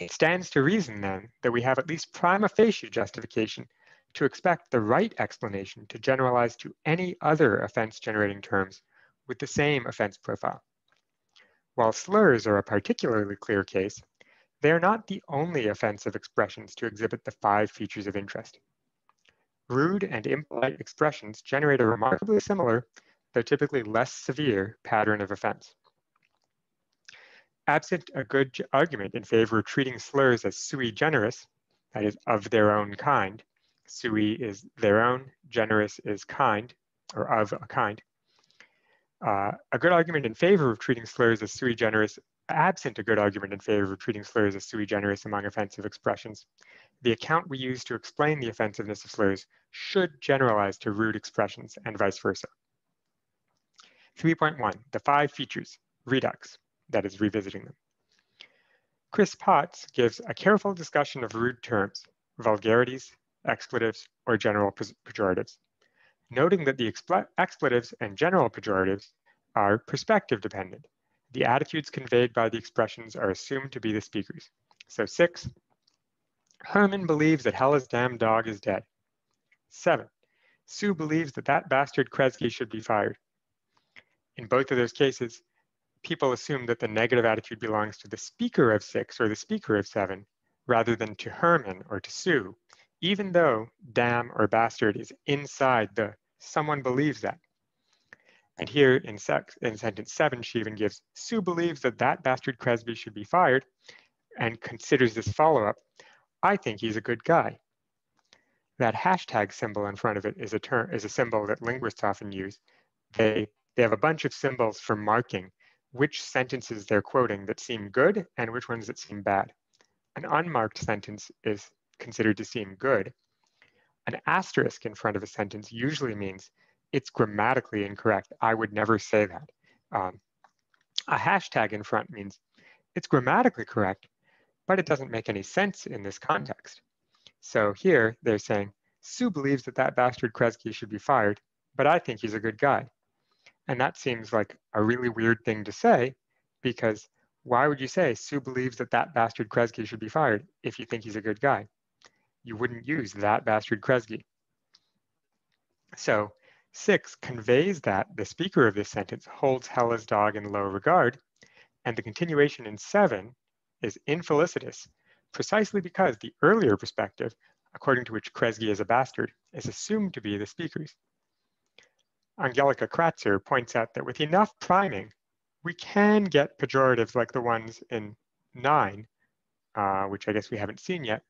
It stands to reason then that we have at least prima facie justification to expect the right explanation to generalize to any other offense generating terms with the same offense profile. While slurs are a particularly clear case, they are not the only offensive expressions to exhibit the five features of interest. Rude and impolite expressions generate a remarkably similar, though typically less severe, pattern of offense. Absent a good argument in favor of treating slurs as sui generis, that is, of their own kind, sui is their own, generis is kind, or of a kind, uh, a good argument in favor of treating slurs as sui generis, absent a good argument in favor of treating slurs as sui generis among offensive expressions, the account we use to explain the offensiveness of slurs should generalize to rude expressions and vice versa. 3.1, the five features, redux, that is revisiting them. Chris Potts gives a careful discussion of rude terms, vulgarities, expletives, or general pejoratives, noting that the expletives and general pejoratives are perspective dependent. The attitudes conveyed by the expressions are assumed to be the speakers. So six, Herman believes that Hella's damn dog is dead. Seven, Sue believes that that bastard Kresge should be fired. In both of those cases, people assume that the negative attitude belongs to the speaker of six or the speaker of seven, rather than to Herman or to Sue, even though damn or bastard is inside the someone believes that. And here in, sex, in sentence seven, she even gives, Sue believes that that bastard Kresge should be fired and considers this follow-up I think he's a good guy. That hashtag symbol in front of it is a term is a symbol that linguists often use. They they have a bunch of symbols for marking which sentences they're quoting that seem good and which ones that seem bad. An unmarked sentence is considered to seem good. An asterisk in front of a sentence usually means it's grammatically incorrect. I would never say that. Um, a hashtag in front means it's grammatically correct, but it doesn't make any sense in this context. So here they're saying, Sue believes that that bastard Kresge should be fired, but I think he's a good guy. And that seems like a really weird thing to say because why would you say Sue believes that that bastard Kresge should be fired if you think he's a good guy? You wouldn't use that bastard Kresge. So six conveys that the speaker of this sentence holds Hella's dog in low regard, and the continuation in seven is infelicitous precisely because the earlier perspective, according to which Kresge is a bastard, is assumed to be the speaker's. Angelika Kratzer points out that with enough priming, we can get pejoratives like the ones in nine, uh, which I guess we haven't seen yet,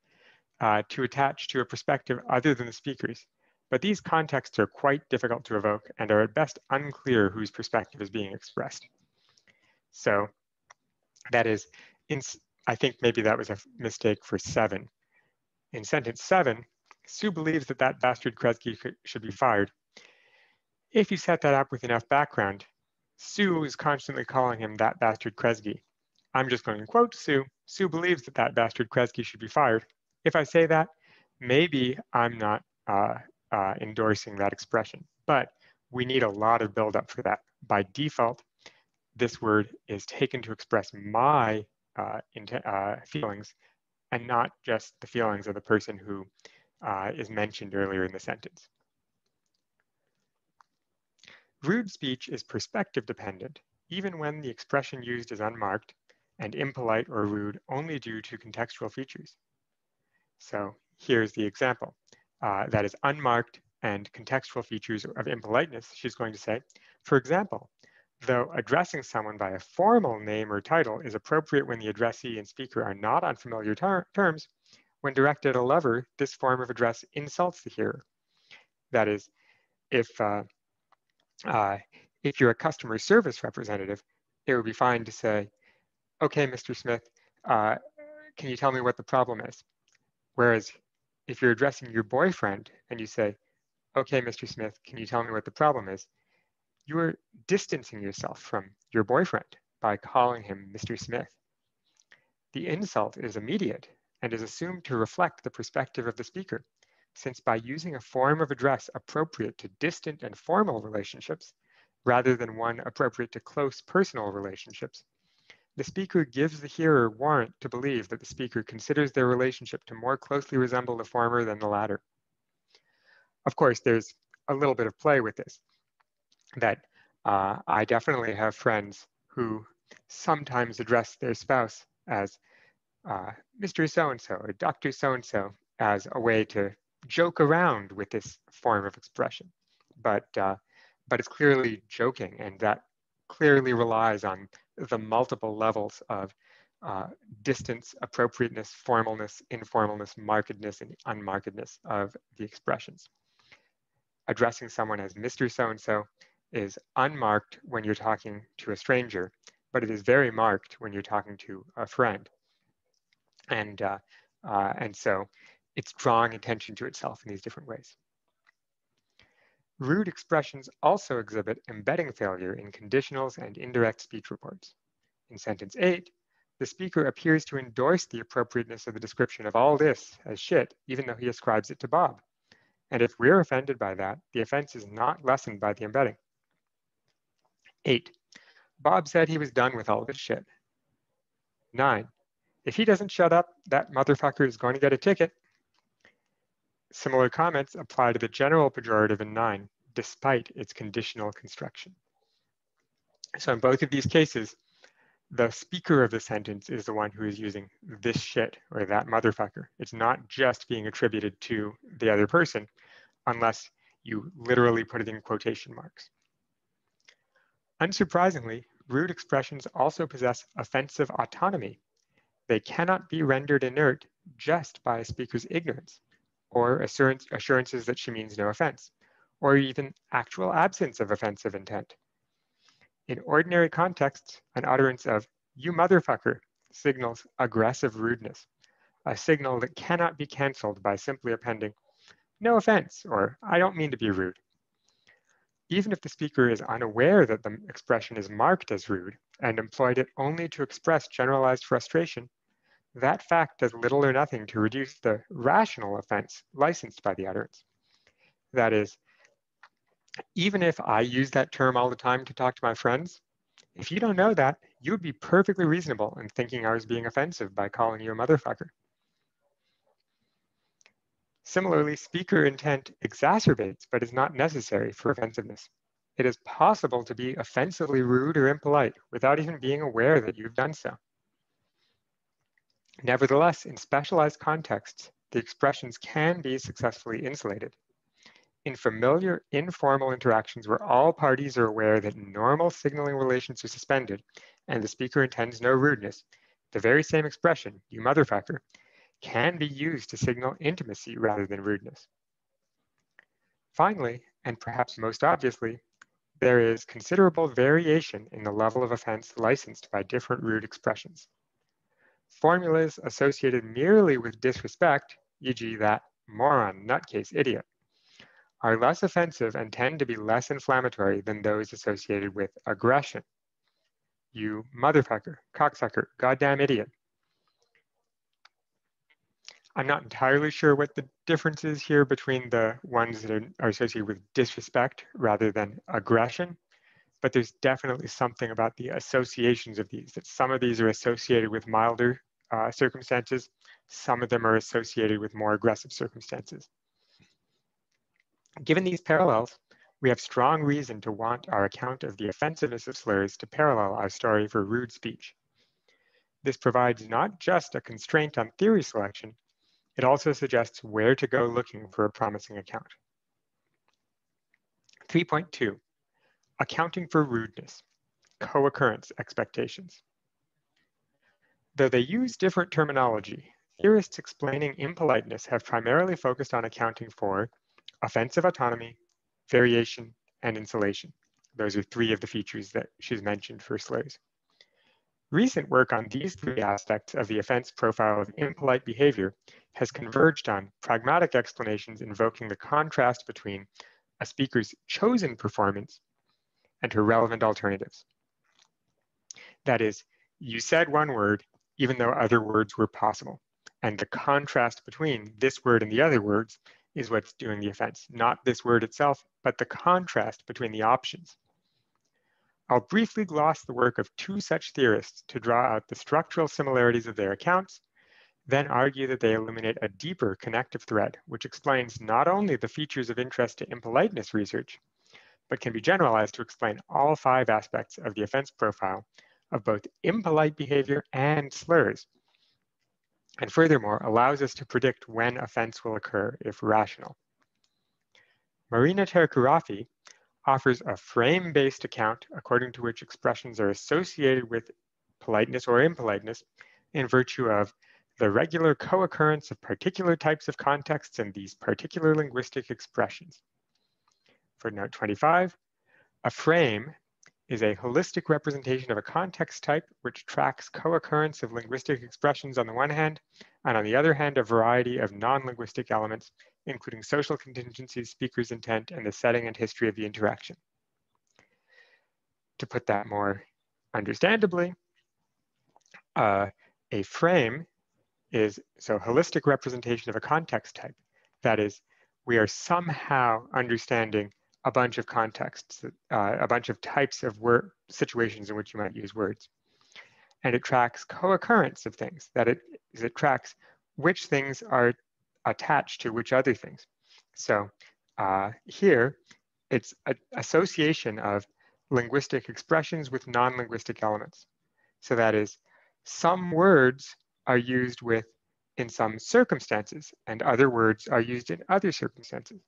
uh, to attach to a perspective other than the speaker's. But these contexts are quite difficult to evoke and are at best unclear whose perspective is being expressed. So that is, in, I think maybe that was a mistake for seven. In sentence seven, Sue believes that that bastard Kresge should be fired. If you set that up with enough background, Sue is constantly calling him that bastard Kresge. I'm just going to quote Sue. Sue believes that that bastard Kresge should be fired. If I say that, maybe I'm not uh, uh, endorsing that expression, but we need a lot of buildup for that. By default, this word is taken to express my uh, uh feelings and not just the feelings of the person who uh, is mentioned earlier in the sentence. Rude speech is perspective dependent, even when the expression used is unmarked and impolite or rude only due to contextual features. So here's the example. Uh, that is unmarked and contextual features of impoliteness, she's going to say, for example, though addressing someone by a formal name or title is appropriate when the addressee and speaker are not on familiar ter terms, when directed at a lover, this form of address insults the hearer. That is, if, uh, uh, if you're a customer service representative, it would be fine to say, okay, Mr. Smith, uh, can you tell me what the problem is? Whereas if you're addressing your boyfriend and you say, okay, Mr. Smith, can you tell me what the problem is? You are distancing yourself from your boyfriend by calling him Mr. Smith. The insult is immediate and is assumed to reflect the perspective of the speaker, since by using a form of address appropriate to distant and formal relationships, rather than one appropriate to close personal relationships, the speaker gives the hearer warrant to believe that the speaker considers their relationship to more closely resemble the former than the latter. Of course, there's a little bit of play with this, that uh, I definitely have friends who sometimes address their spouse as uh, Mr. So-and-so or Dr. So-and-so as a way to joke around with this form of expression. But, uh, but it's clearly joking and that clearly relies on the multiple levels of uh, distance, appropriateness, formalness, informalness, markedness, and unmarkedness of the expressions. Addressing someone as Mr. So-and-so is unmarked when you're talking to a stranger, but it is very marked when you're talking to a friend. And, uh, uh, and so it's drawing attention to itself in these different ways. Rude expressions also exhibit embedding failure in conditionals and indirect speech reports. In sentence eight, the speaker appears to endorse the appropriateness of the description of all this as shit, even though he ascribes it to Bob. And if we're offended by that, the offense is not lessened by the embedding. Eight, Bob said he was done with all this shit. Nine, if he doesn't shut up, that motherfucker is going to get a ticket. Similar comments apply to the general pejorative in 9, despite its conditional construction. So in both of these cases, the speaker of the sentence is the one who is using this shit or that motherfucker. It's not just being attributed to the other person unless you literally put it in quotation marks. Unsurprisingly, rude expressions also possess offensive autonomy. They cannot be rendered inert just by a speaker's ignorance or assurance, assurances that she means no offense, or even actual absence of offensive intent. In ordinary contexts, an utterance of, you motherfucker, signals aggressive rudeness, a signal that cannot be canceled by simply appending, no offense, or I don't mean to be rude. Even if the speaker is unaware that the expression is marked as rude and employed it only to express generalized frustration, that fact does little or nothing to reduce the rational offense licensed by the utterance. That is, even if I use that term all the time to talk to my friends, if you don't know that, you would be perfectly reasonable in thinking I was being offensive by calling you a motherfucker. Similarly, speaker intent exacerbates but is not necessary for offensiveness. It is possible to be offensively rude or impolite without even being aware that you've done so. Nevertheless, in specialized contexts, the expressions can be successfully insulated. In familiar, informal interactions where all parties are aware that normal signaling relations are suspended and the speaker intends no rudeness, the very same expression, you motherfucker, can be used to signal intimacy rather than rudeness. Finally, and perhaps most obviously, there is considerable variation in the level of offense licensed by different rude expressions formulas associated merely with disrespect, e.g. that moron, nutcase, idiot, are less offensive and tend to be less inflammatory than those associated with aggression. You motherfucker, cocksucker, goddamn idiot. I'm not entirely sure what the difference is here between the ones that are associated with disrespect rather than aggression, but there's definitely something about the associations of these, that some of these are associated with milder uh, circumstances, some of them are associated with more aggressive circumstances. Given these parallels, we have strong reason to want our account of the offensiveness of slurs to parallel our story for rude speech. This provides not just a constraint on theory selection, it also suggests where to go looking for a promising account. 3.2, accounting for rudeness, co-occurrence expectations. Though they use different terminology, theorists explaining impoliteness have primarily focused on accounting for offensive autonomy, variation, and insulation. Those are three of the features that she's mentioned for slurs. Recent work on these three aspects of the offense profile of impolite behavior has converged on pragmatic explanations invoking the contrast between a speaker's chosen performance and her relevant alternatives. That is, you said one word even though other words were possible. And the contrast between this word and the other words is what's doing the offense, not this word itself, but the contrast between the options. I'll briefly gloss the work of two such theorists to draw out the structural similarities of their accounts, then argue that they illuminate a deeper connective thread, which explains not only the features of interest to impoliteness research, but can be generalized to explain all five aspects of the offense profile of both impolite behavior and slurs, and furthermore allows us to predict when offense will occur if rational. Marina Terkourafi offers a frame-based account according to which expressions are associated with politeness or impoliteness in virtue of the regular co-occurrence of particular types of contexts in these particular linguistic expressions. For note 25, a frame is a holistic representation of a context type which tracks co-occurrence of linguistic expressions on the one hand, and on the other hand, a variety of non-linguistic elements, including social contingencies, speaker's intent, and the setting and history of the interaction. To put that more understandably, uh, a frame is so holistic representation of a context type. That is, we are somehow understanding a bunch of contexts, uh, a bunch of types of word situations in which you might use words. And it tracks co-occurrence of things, that it, it tracks which things are attached to which other things. So uh, here, it's an association of linguistic expressions with non-linguistic elements. So that is, some words are used with in some circumstances, and other words are used in other circumstances.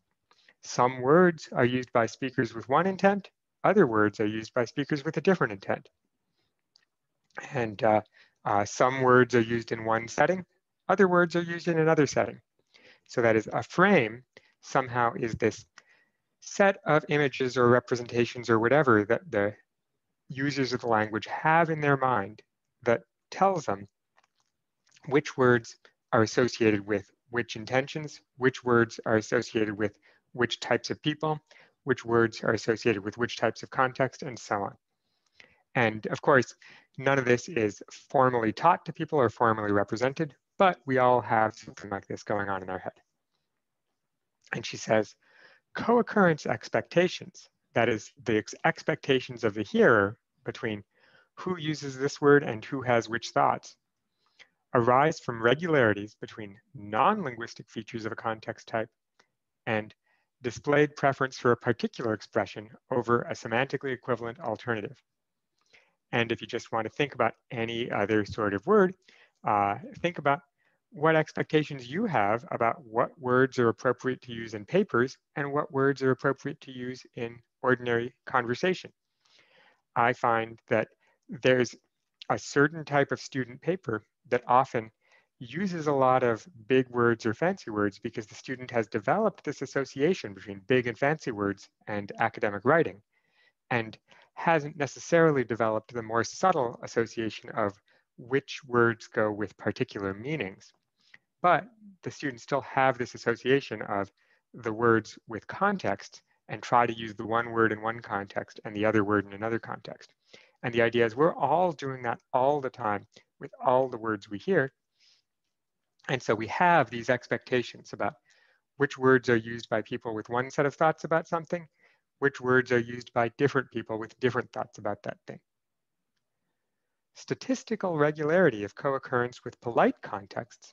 Some words are used by speakers with one intent, other words are used by speakers with a different intent. And uh, uh, some words are used in one setting, other words are used in another setting. So that is a frame somehow is this set of images or representations or whatever that the users of the language have in their mind that tells them which words are associated with which intentions, which words are associated with which types of people, which words are associated with which types of context, and so on. And of course, none of this is formally taught to people or formally represented, but we all have something like this going on in our head. And she says, co-occurrence expectations, that is the expectations of the hearer between who uses this word and who has which thoughts, arise from regularities between non-linguistic features of a context type and displayed preference for a particular expression over a semantically equivalent alternative. And if you just want to think about any other sort of word, uh, think about what expectations you have about what words are appropriate to use in papers and what words are appropriate to use in ordinary conversation. I find that there's a certain type of student paper that often uses a lot of big words or fancy words because the student has developed this association between big and fancy words and academic writing and hasn't necessarily developed the more subtle association of which words go with particular meanings. But the students still have this association of the words with context and try to use the one word in one context and the other word in another context. And the idea is we're all doing that all the time with all the words we hear. And so we have these expectations about which words are used by people with one set of thoughts about something, which words are used by different people with different thoughts about that thing. Statistical regularity of co-occurrence with polite contexts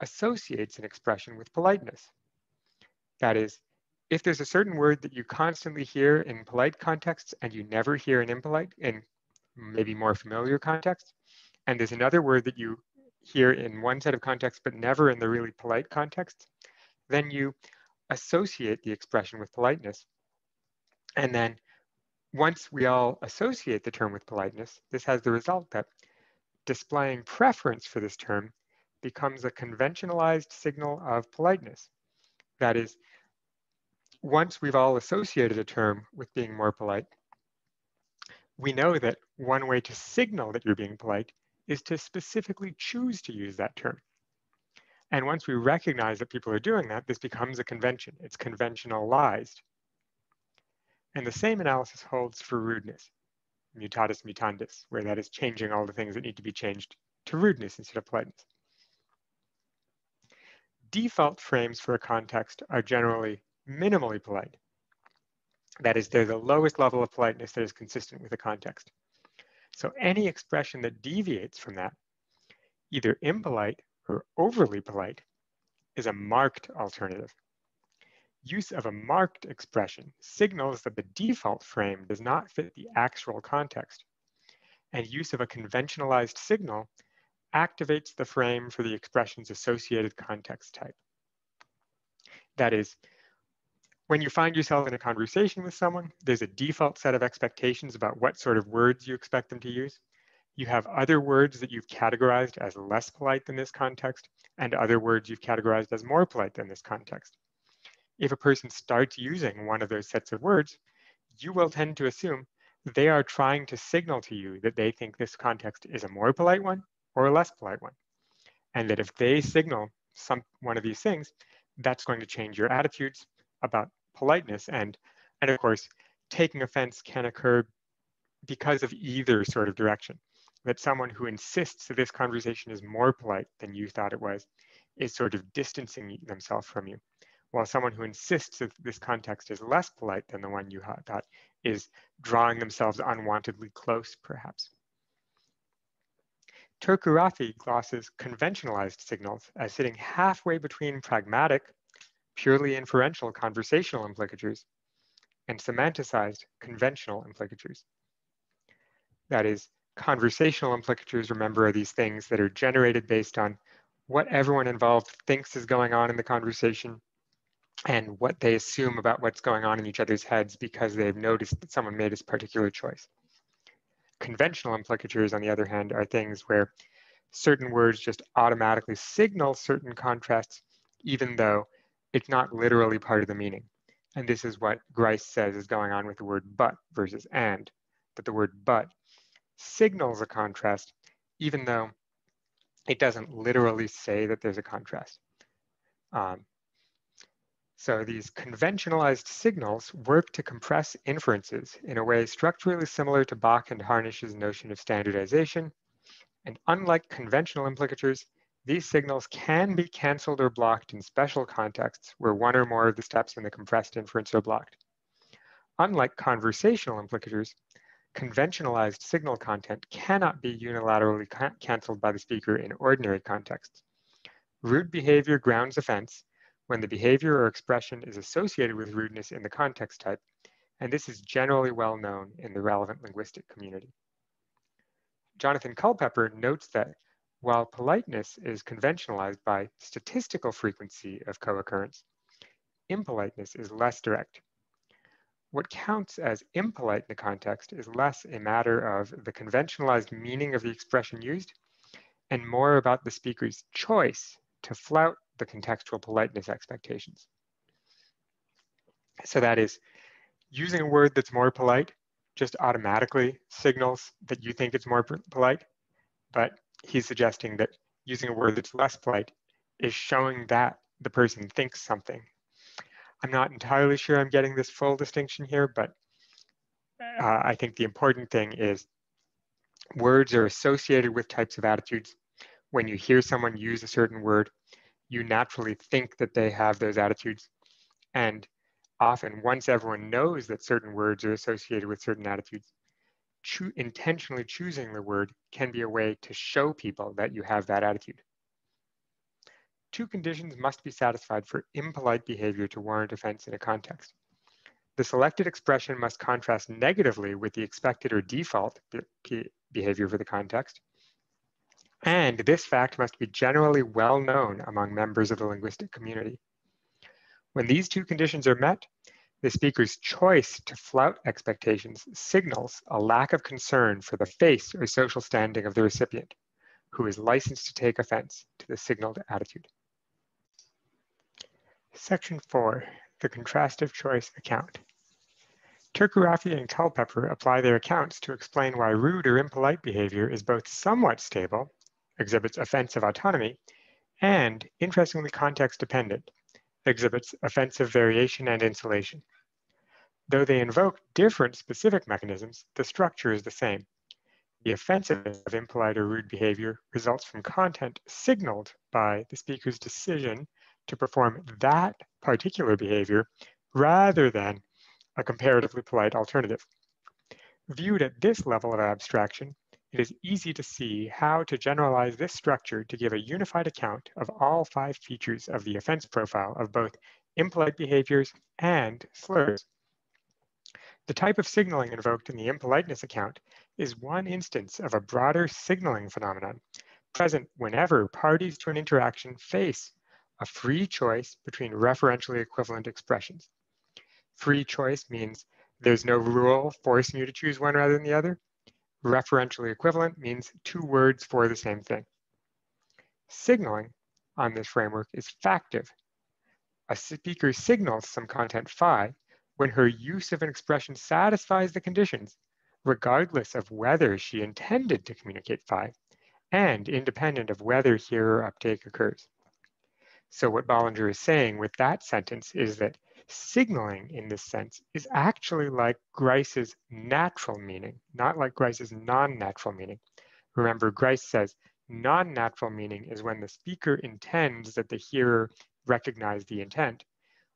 associates an expression with politeness. That is, if there's a certain word that you constantly hear in polite contexts and you never hear in impolite, in maybe more familiar contexts, and there's another word that you hear in one set of contexts but never in the really polite context, then you associate the expression with politeness. And then once we all associate the term with politeness, this has the result that displaying preference for this term becomes a conventionalized signal of politeness. That is, once we've all associated a term with being more polite, we know that one way to signal that you're being polite is to specifically choose to use that term. And once we recognize that people are doing that, this becomes a convention. It's conventionalized. And the same analysis holds for rudeness, mutatis mutandis, where that is changing all the things that need to be changed to rudeness instead of politeness. Default frames for a context are generally minimally polite. That is, they're the lowest level of politeness that is consistent with the context. So any expression that deviates from that, either impolite or overly polite, is a marked alternative. Use of a marked expression signals that the default frame does not fit the actual context. And use of a conventionalized signal activates the frame for the expression's associated context type. That is, when you find yourself in a conversation with someone, there's a default set of expectations about what sort of words you expect them to use. You have other words that you've categorized as less polite than this context, and other words you've categorized as more polite than this context. If a person starts using one of those sets of words, you will tend to assume they are trying to signal to you that they think this context is a more polite one or a less polite one. And that if they signal some one of these things, that's going to change your attitudes about politeness. And, and of course, taking offense can occur because of either sort of direction. That someone who insists that this conversation is more polite than you thought it was is sort of distancing themselves from you, while someone who insists that this context is less polite than the one you thought is drawing themselves unwantedly close, perhaps. Terkourafi glosses conventionalized signals as sitting halfway between pragmatic purely inferential conversational implicatures, and semanticized conventional implicatures. That is, conversational implicatures, remember, are these things that are generated based on what everyone involved thinks is going on in the conversation and what they assume about what's going on in each other's heads because they've noticed that someone made this particular choice. Conventional implicatures, on the other hand, are things where certain words just automatically signal certain contrasts, even though it's not literally part of the meaning. And this is what Grice says is going on with the word but versus and, that the word but signals a contrast, even though it doesn't literally say that there's a contrast. Um, so these conventionalized signals work to compress inferences in a way structurally similar to Bach and Harnish's notion of standardization. And unlike conventional implicatures, these signals can be canceled or blocked in special contexts where one or more of the steps in the compressed inference are blocked. Unlike conversational implicatures, conventionalized signal content cannot be unilaterally canceled by the speaker in ordinary contexts. Rude behavior grounds offense when the behavior or expression is associated with rudeness in the context type, and this is generally well known in the relevant linguistic community. Jonathan Culpeper notes that while politeness is conventionalized by statistical frequency of co-occurrence, impoliteness is less direct. What counts as impolite in the context is less a matter of the conventionalized meaning of the expression used and more about the speaker's choice to flout the contextual politeness expectations. So that is, using a word that's more polite just automatically signals that you think it's more polite, but he's suggesting that using a word that's less polite is showing that the person thinks something. I'm not entirely sure I'm getting this full distinction here, but uh, I think the important thing is words are associated with types of attitudes. When you hear someone use a certain word, you naturally think that they have those attitudes. And often, once everyone knows that certain words are associated with certain attitudes, cho intentionally choosing the word can be a way to show people that you have that attitude. Two conditions must be satisfied for impolite behavior to warrant offense in a context. The selected expression must contrast negatively with the expected or default be behavior for the context. And this fact must be generally well known among members of the linguistic community. When these two conditions are met, the speaker's choice to flout expectations signals a lack of concern for the face or social standing of the recipient, who is licensed to take offense to the signaled attitude. Section 4, the contrastive choice account. Terkourafi and Culpeper apply their accounts to explain why rude or impolite behavior is both somewhat stable, exhibits offensive autonomy, and, interestingly context dependent, exhibits offensive variation and insulation. Though they invoke different specific mechanisms, the structure is the same. The offensiveness of impolite or rude behavior results from content signaled by the speaker's decision to perform that particular behavior rather than a comparatively polite alternative. Viewed at this level of abstraction, it is easy to see how to generalize this structure to give a unified account of all five features of the offense profile of both impolite behaviors and slurs. The type of signaling invoked in the impoliteness account is one instance of a broader signaling phenomenon present whenever parties to an interaction face a free choice between referentially equivalent expressions. Free choice means there's no rule forcing you to choose one rather than the other. Referentially equivalent means two words for the same thing. Signaling on this framework is factive. A speaker signals some content phi when her use of an expression satisfies the conditions, regardless of whether she intended to communicate phi, and independent of whether hearer uptake occurs. So what Bolinger is saying with that sentence is that signaling in this sense is actually like Grice's natural meaning, not like Grice's non-natural meaning. Remember, Grice says non-natural meaning is when the speaker intends that the hearer recognize the intent,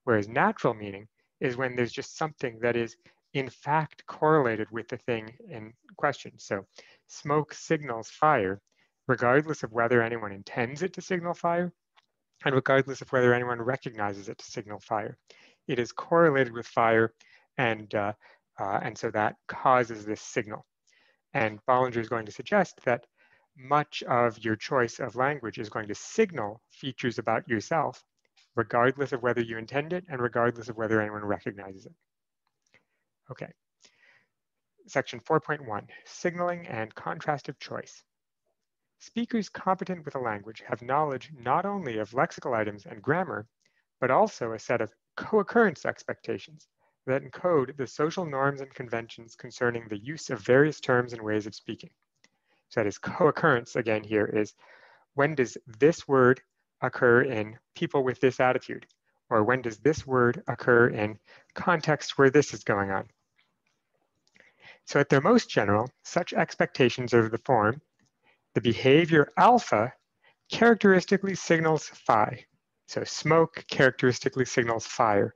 whereas natural meaning is when there's just something that is in fact correlated with the thing in question. So smoke signals fire, regardless of whether anyone intends it to signal fire, and regardless of whether anyone recognizes it to signal fire it is correlated with fire, and, uh, uh, and so that causes this signal. And Bolinger is going to suggest that much of your choice of language is going to signal features about yourself, regardless of whether you intend it and regardless of whether anyone recognizes it. Okay. Section 4.1, signaling and contrastive choice. Speakers competent with a language have knowledge not only of lexical items and grammar, but also a set of co-occurrence expectations that encode the social norms and conventions concerning the use of various terms and ways of speaking. So that is co-occurrence again here is when does this word occur in people with this attitude? Or when does this word occur in context where this is going on? So at their most general, such expectations are the form, the behavior alpha characteristically signals phi, so smoke characteristically signals fire,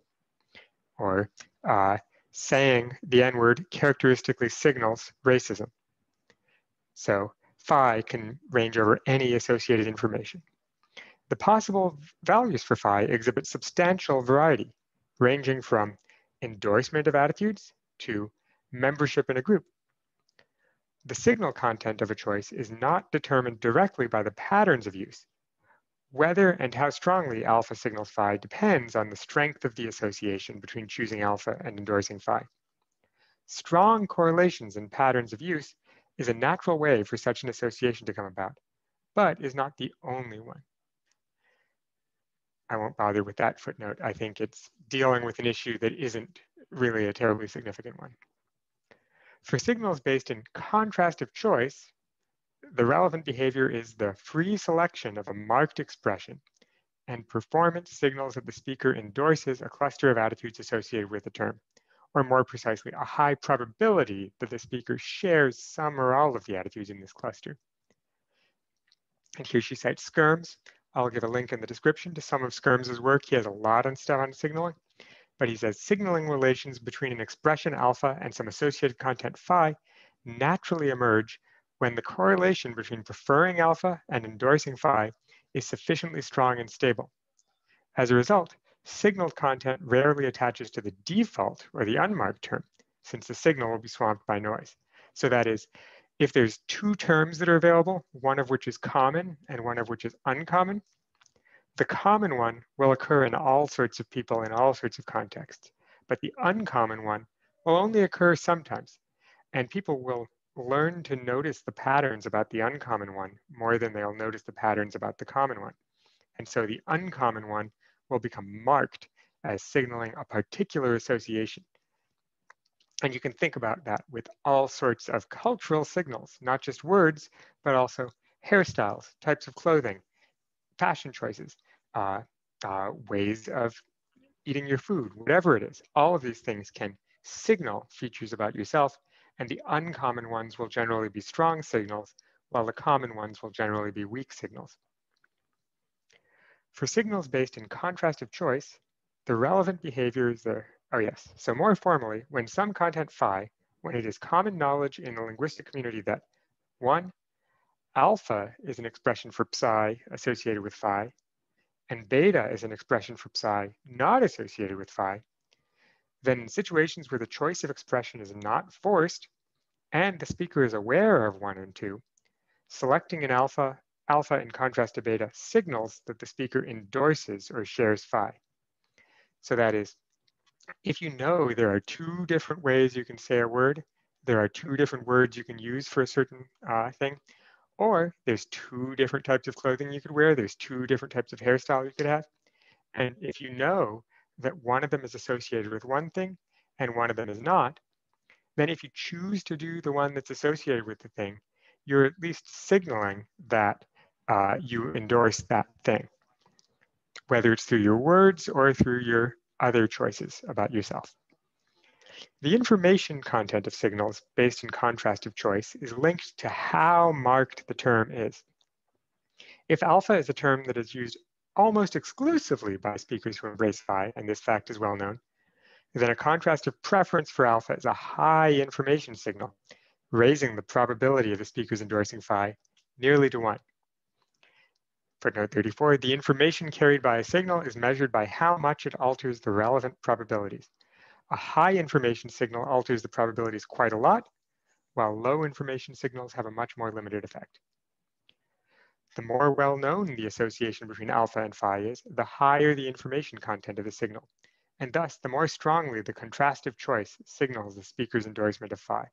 or uh, saying the N-word characteristically signals racism. So phi can range over any associated information. The possible values for phi exhibit substantial variety, ranging from endorsement of attitudes to membership in a group. The signal content of a choice is not determined directly by the patterns of use, whether and how strongly alpha signals phi depends on the strength of the association between choosing alpha and endorsing phi. Strong correlations and patterns of use is a natural way for such an association to come about, but is not the only one. I won't bother with that footnote. I think it's dealing with an issue that isn't really a terribly significant one. For signals based in contrast of choice, the relevant behavior is the free selection of a marked expression and performance signals that the speaker endorses a cluster of attitudes associated with the term, or more precisely, a high probability that the speaker shares some or all of the attitudes in this cluster. And here she cites Skyrms. I'll give a link in the description to some of Skyrms' work. He has a lot on stuff on signaling, but he says signaling relations between an expression alpha and some associated content phi naturally emerge when the correlation between preferring alpha and endorsing phi is sufficiently strong and stable. As a result, signaled content rarely attaches to the default or the unmarked term, since the signal will be swamped by noise. So that is, if there's two terms that are available, one of which is common and one of which is uncommon, the common one will occur in all sorts of people in all sorts of contexts, but the uncommon one will only occur sometimes. And people will learn to notice the patterns about the uncommon one more than they'll notice the patterns about the common one. And so the uncommon one will become marked as signaling a particular association. And you can think about that with all sorts of cultural signals, not just words, but also hairstyles, types of clothing, fashion choices, uh, uh, ways of eating your food, whatever it is. All of these things can signal features about yourself and the uncommon ones will generally be strong signals, while the common ones will generally be weak signals. For signals based in contrast of choice, the relevant behavior is are, oh yes, so more formally, when some content phi, when it is common knowledge in the linguistic community that one, alpha is an expression for psi associated with phi, and beta is an expression for psi not associated with phi, then in situations where the choice of expression is not forced and the speaker is aware of one and two, selecting an alpha, alpha in contrast to beta signals that the speaker endorses or shares phi. So that is, if you know there are two different ways you can say a word, there are two different words you can use for a certain uh, thing, or there's two different types of clothing you could wear, there's two different types of hairstyle you could have. And if you know that one of them is associated with one thing and one of them is not, then if you choose to do the one that's associated with the thing, you're at least signaling that uh, you endorse that thing, whether it's through your words or through your other choices about yourself. The information content of signals based in contrast of choice is linked to how marked the term is. If alpha is a term that is used almost exclusively by speakers who embrace phi, and this fact is well known, then a contrast of preference for alpha is a high information signal, raising the probability of the speakers endorsing phi nearly to one. Footnote 34, the information carried by a signal is measured by how much it alters the relevant probabilities. A high information signal alters the probabilities quite a lot, while low information signals have a much more limited effect. The more well-known the association between alpha and phi is, the higher the information content of the signal, and thus the more strongly the contrastive choice signals the speaker's endorsement of phi.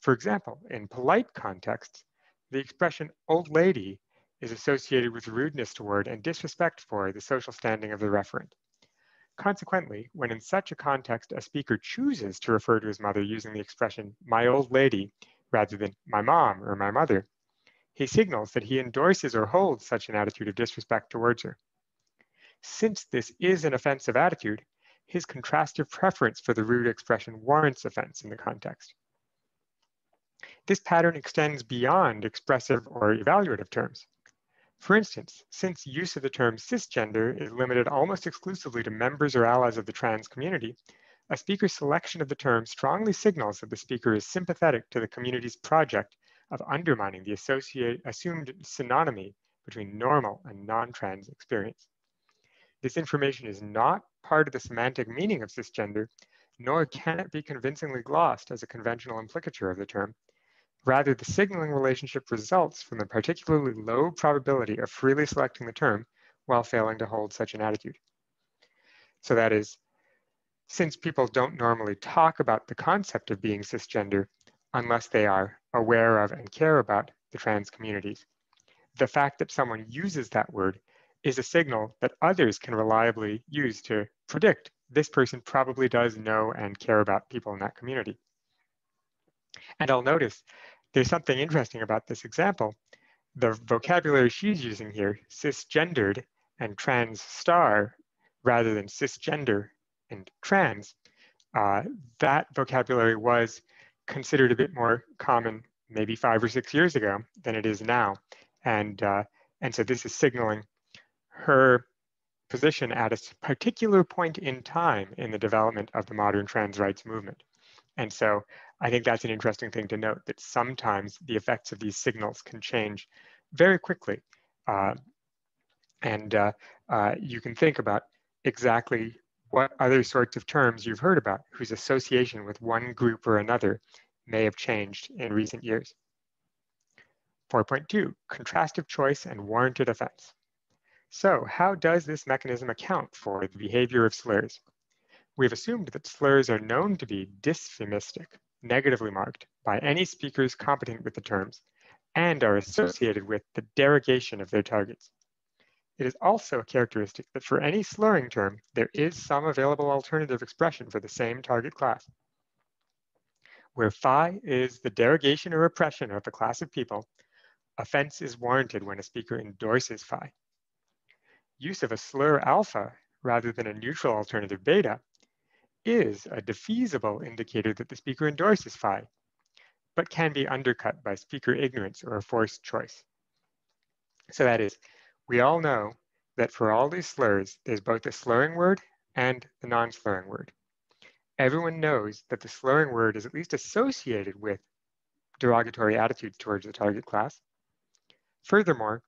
For example, in polite contexts, the expression old lady is associated with rudeness toward and disrespect for the social standing of the referent. Consequently, when in such a context a speaker chooses to refer to his mother using the expression my old lady rather than my mom or my mother, he signals that he endorses or holds such an attitude of disrespect towards her. Since this is an offensive attitude, his contrastive preference for the rude expression warrants offense in the context. This pattern extends beyond expressive or evaluative terms. For instance, since use of the term cisgender is limited almost exclusively to members or allies of the trans community, a speaker's selection of the term strongly signals that the speaker is sympathetic to the community's project of undermining the assumed synonymy between normal and non-trans experience. This information is not part of the semantic meaning of cisgender, nor can it be convincingly glossed as a conventional implicature of the term. Rather, the signaling relationship results from the particularly low probability of freely selecting the term while failing to hold such an attitude. So that is, since people don't normally talk about the concept of being cisgender unless they are aware of and care about the trans communities. The fact that someone uses that word is a signal that others can reliably use to predict this person probably does know and care about people in that community. And I'll notice there's something interesting about this example. The vocabulary she's using here, cisgendered and trans star rather than cisgender and trans, uh, that vocabulary was considered a bit more common maybe five or six years ago than it is now. And, uh, and so this is signaling her position at a particular point in time in the development of the modern trans rights movement. And so I think that's an interesting thing to note that sometimes the effects of these signals can change very quickly. Uh, and uh, uh, you can think about exactly what other sorts of terms you've heard about whose association with one group or another may have changed in recent years. 4.2, contrastive choice and warranted offense. So how does this mechanism account for the behavior of slurs? We've assumed that slurs are known to be dysphemistic, negatively marked, by any speakers competent with the terms, and are associated with the derogation of their targets. It is also a characteristic that for any slurring term, there is some available alternative expression for the same target class. Where phi is the derogation or oppression of a class of people, offense is warranted when a speaker endorses phi. Use of a slur alpha rather than a neutral alternative beta is a defeasible indicator that the speaker endorses phi, but can be undercut by speaker ignorance or a forced choice. So that is, we all know that for all these slurs, there's both a slurring word and the non-slurring word. Everyone knows that the slurring word is at least associated with derogatory attitudes towards the target class. Furthermore,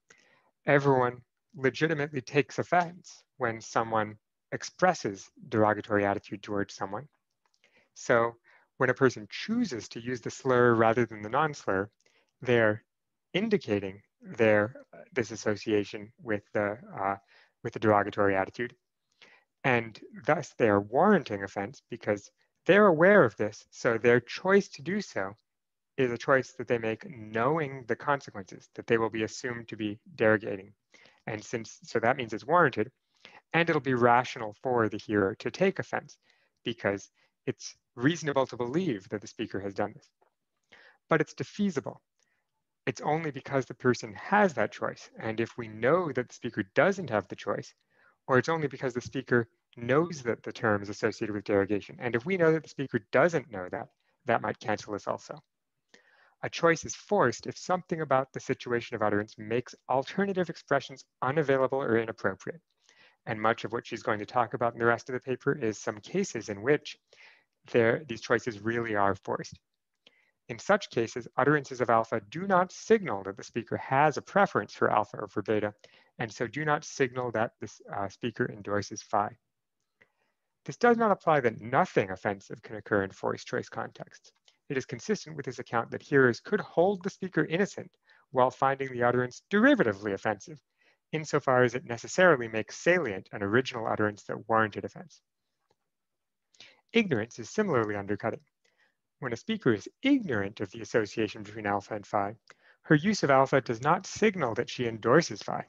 everyone legitimately takes offense when someone expresses derogatory attitude towards someone. So when a person chooses to use the slur rather than the non-slur, they're indicating their disassociation with the uh, with the derogatory attitude, and thus they are warranting offense because they're aware of this. So their choice to do so is a choice that they make knowing the consequences that they will be assumed to be derogating, and since so that means it's warranted, and it'll be rational for the hearer to take offense because it's reasonable to believe that the speaker has done this. But it's defeasible. It's only because the person has that choice. And if we know that the speaker doesn't have the choice, or it's only because the speaker knows that the term is associated with derogation. And if we know that the speaker doesn't know that, that might cancel this also. A choice is forced if something about the situation of utterance makes alternative expressions unavailable or inappropriate. And much of what she's going to talk about in the rest of the paper is some cases in which there, these choices really are forced. In such cases, utterances of alpha do not signal that the speaker has a preference for alpha or for beta, and so do not signal that the uh, speaker endorses phi. This does not apply that nothing offensive can occur in forced choice contexts. It is consistent with this account that hearers could hold the speaker innocent while finding the utterance derivatively offensive, insofar as it necessarily makes salient an original utterance that warranted offense. Ignorance is similarly undercutting. When a speaker is ignorant of the association between alpha and phi, her use of alpha does not signal that she endorses phi.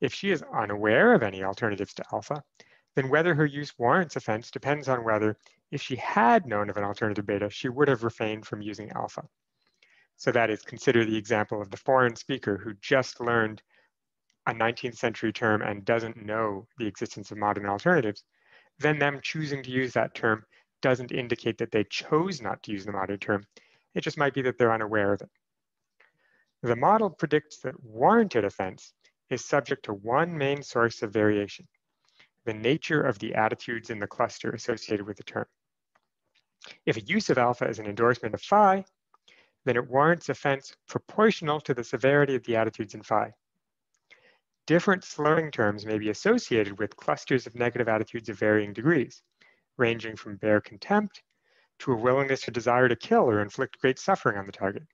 If she is unaware of any alternatives to alpha, then whether her use warrants offense depends on whether, if she had known of an alternative beta, she would have refrained from using alpha. So that is, consider the example of the foreign speaker who just learned a 19th century term and doesn't know the existence of modern alternatives, then them choosing to use that term doesn't indicate that they chose not to use the modern term. It just might be that they're unaware of it. The model predicts that warranted offense is subject to one main source of variation, the nature of the attitudes in the cluster associated with the term. If a use of alpha is an endorsement of phi, then it warrants offense proportional to the severity of the attitudes in phi. Different slurring terms may be associated with clusters of negative attitudes of varying degrees, ranging from bare contempt to a willingness or desire to kill or inflict great suffering on the target,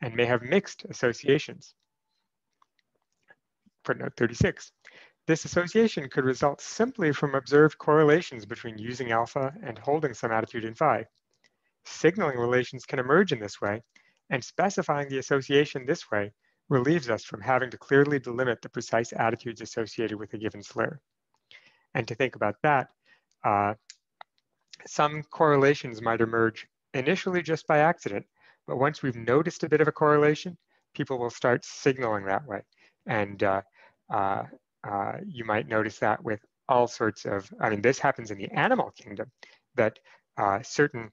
and may have mixed associations. Footnote 36. This association could result simply from observed correlations between using alpha and holding some attitude in phi. Signaling relations can emerge in this way, and specifying the association this way relieves us from having to clearly delimit the precise attitudes associated with a given slur. And to think about that, uh, some correlations might emerge initially just by accident, but once we've noticed a bit of a correlation, people will start signaling that way. And, uh, uh, uh, you might notice that with all sorts of, I mean, this happens in the animal kingdom, that uh, certain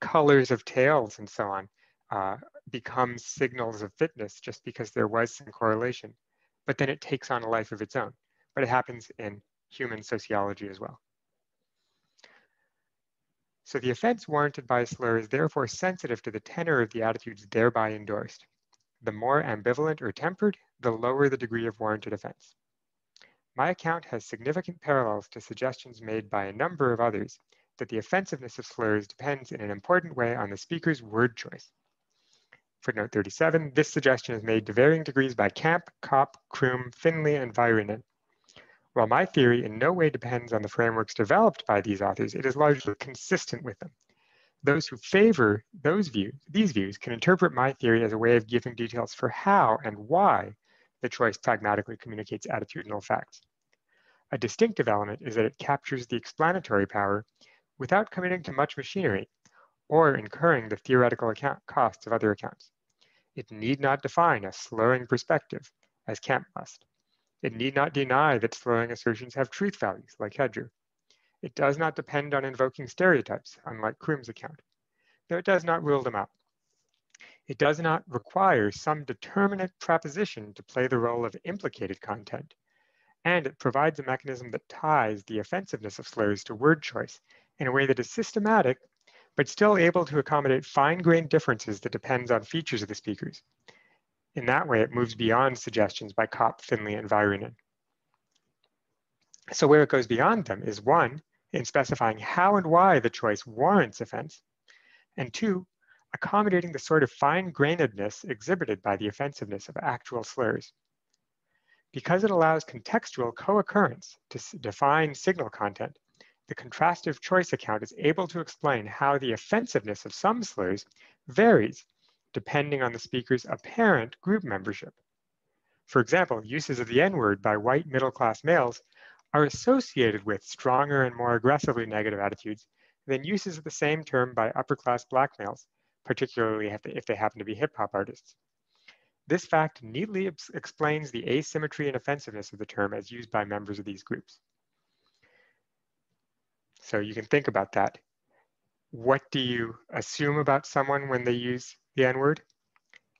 colors of tails and so on uh, become signals of fitness just because there was some correlation, but then it takes on a life of its own. But it happens in human sociology as well. So the offense warranted by a slur is therefore sensitive to the tenor of the attitudes thereby endorsed. The more ambivalent or tempered, the lower the degree of warranted offense. My account has significant parallels to suggestions made by a number of others that the offensiveness of slurs depends in an important way on the speaker's word choice. Footnote 37, this suggestion is made to varying degrees by Camp, Copp, Croom, Finlay, and Väyrynen. While my theory in no way depends on the frameworks developed by these authors, it is largely consistent with them. Those who favor those views, these views can interpret my theory as a way of giving details for how and why the choice pragmatically communicates attitudinal facts. A distinctive element is that it captures the explanatory power without committing to much machinery or incurring the theoretical account costs of other accounts. It need not define a slurring perspective, as Camp must. It need not deny that slurring assertions have truth values, like Hedger. It does not depend on invoking stereotypes, unlike Croom's account, though it does not rule them out. It does not require some determinate proposition to play the role of implicated content, and it provides a mechanism that ties the offensiveness of slurs to word choice in a way that is systematic, but still able to accommodate fine-grained differences that depends on features of the speakers. In that way, it moves beyond suggestions by Copp, Finlay, and Väyrynen. So where it goes beyond them is one, in specifying how and why the choice warrants offense, and two, accommodating the sort of fine-grainedness exhibited by the offensiveness of actual slurs. Because it allows contextual co-occurrence to define signal content, the contrastive choice account is able to explain how the offensiveness of some slurs varies depending on the speaker's apparent group membership. For example, uses of the N-word by white middle-class males are associated with stronger and more aggressively negative attitudes than uses of the same term by upper-class black males, particularly if they, if they happen to be hip-hop artists. This fact neatly explains the asymmetry and offensiveness of the term as used by members of these groups. So you can think about that. What do you assume about someone when they use the N-word?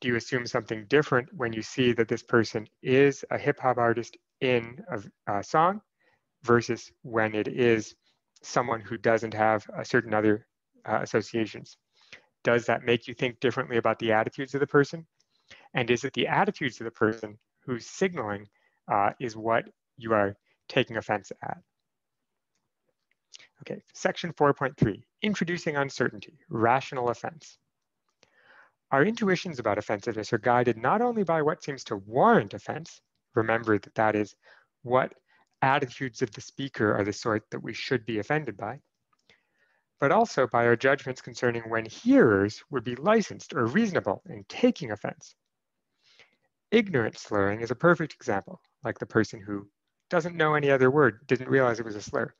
Do you assume something different when you see that this person is a hip hop artist in a, a song versus when it is someone who doesn't have a certain other uh, associations? Does that make you think differently about the attitudes of the person? And is it the attitudes of the person who's signaling uh, is what you are taking offense at? Okay, section 4.3, introducing uncertainty, rational offense. Our intuitions about offensiveness are guided not only by what seems to warrant offense, remember that that is what attitudes of the speaker are the sort that we should be offended by, but also by our judgments concerning when hearers would be licensed or reasonable in taking offense. Ignorant slurring is a perfect example, like the person who doesn't know any other word, didn't realize it was a slur.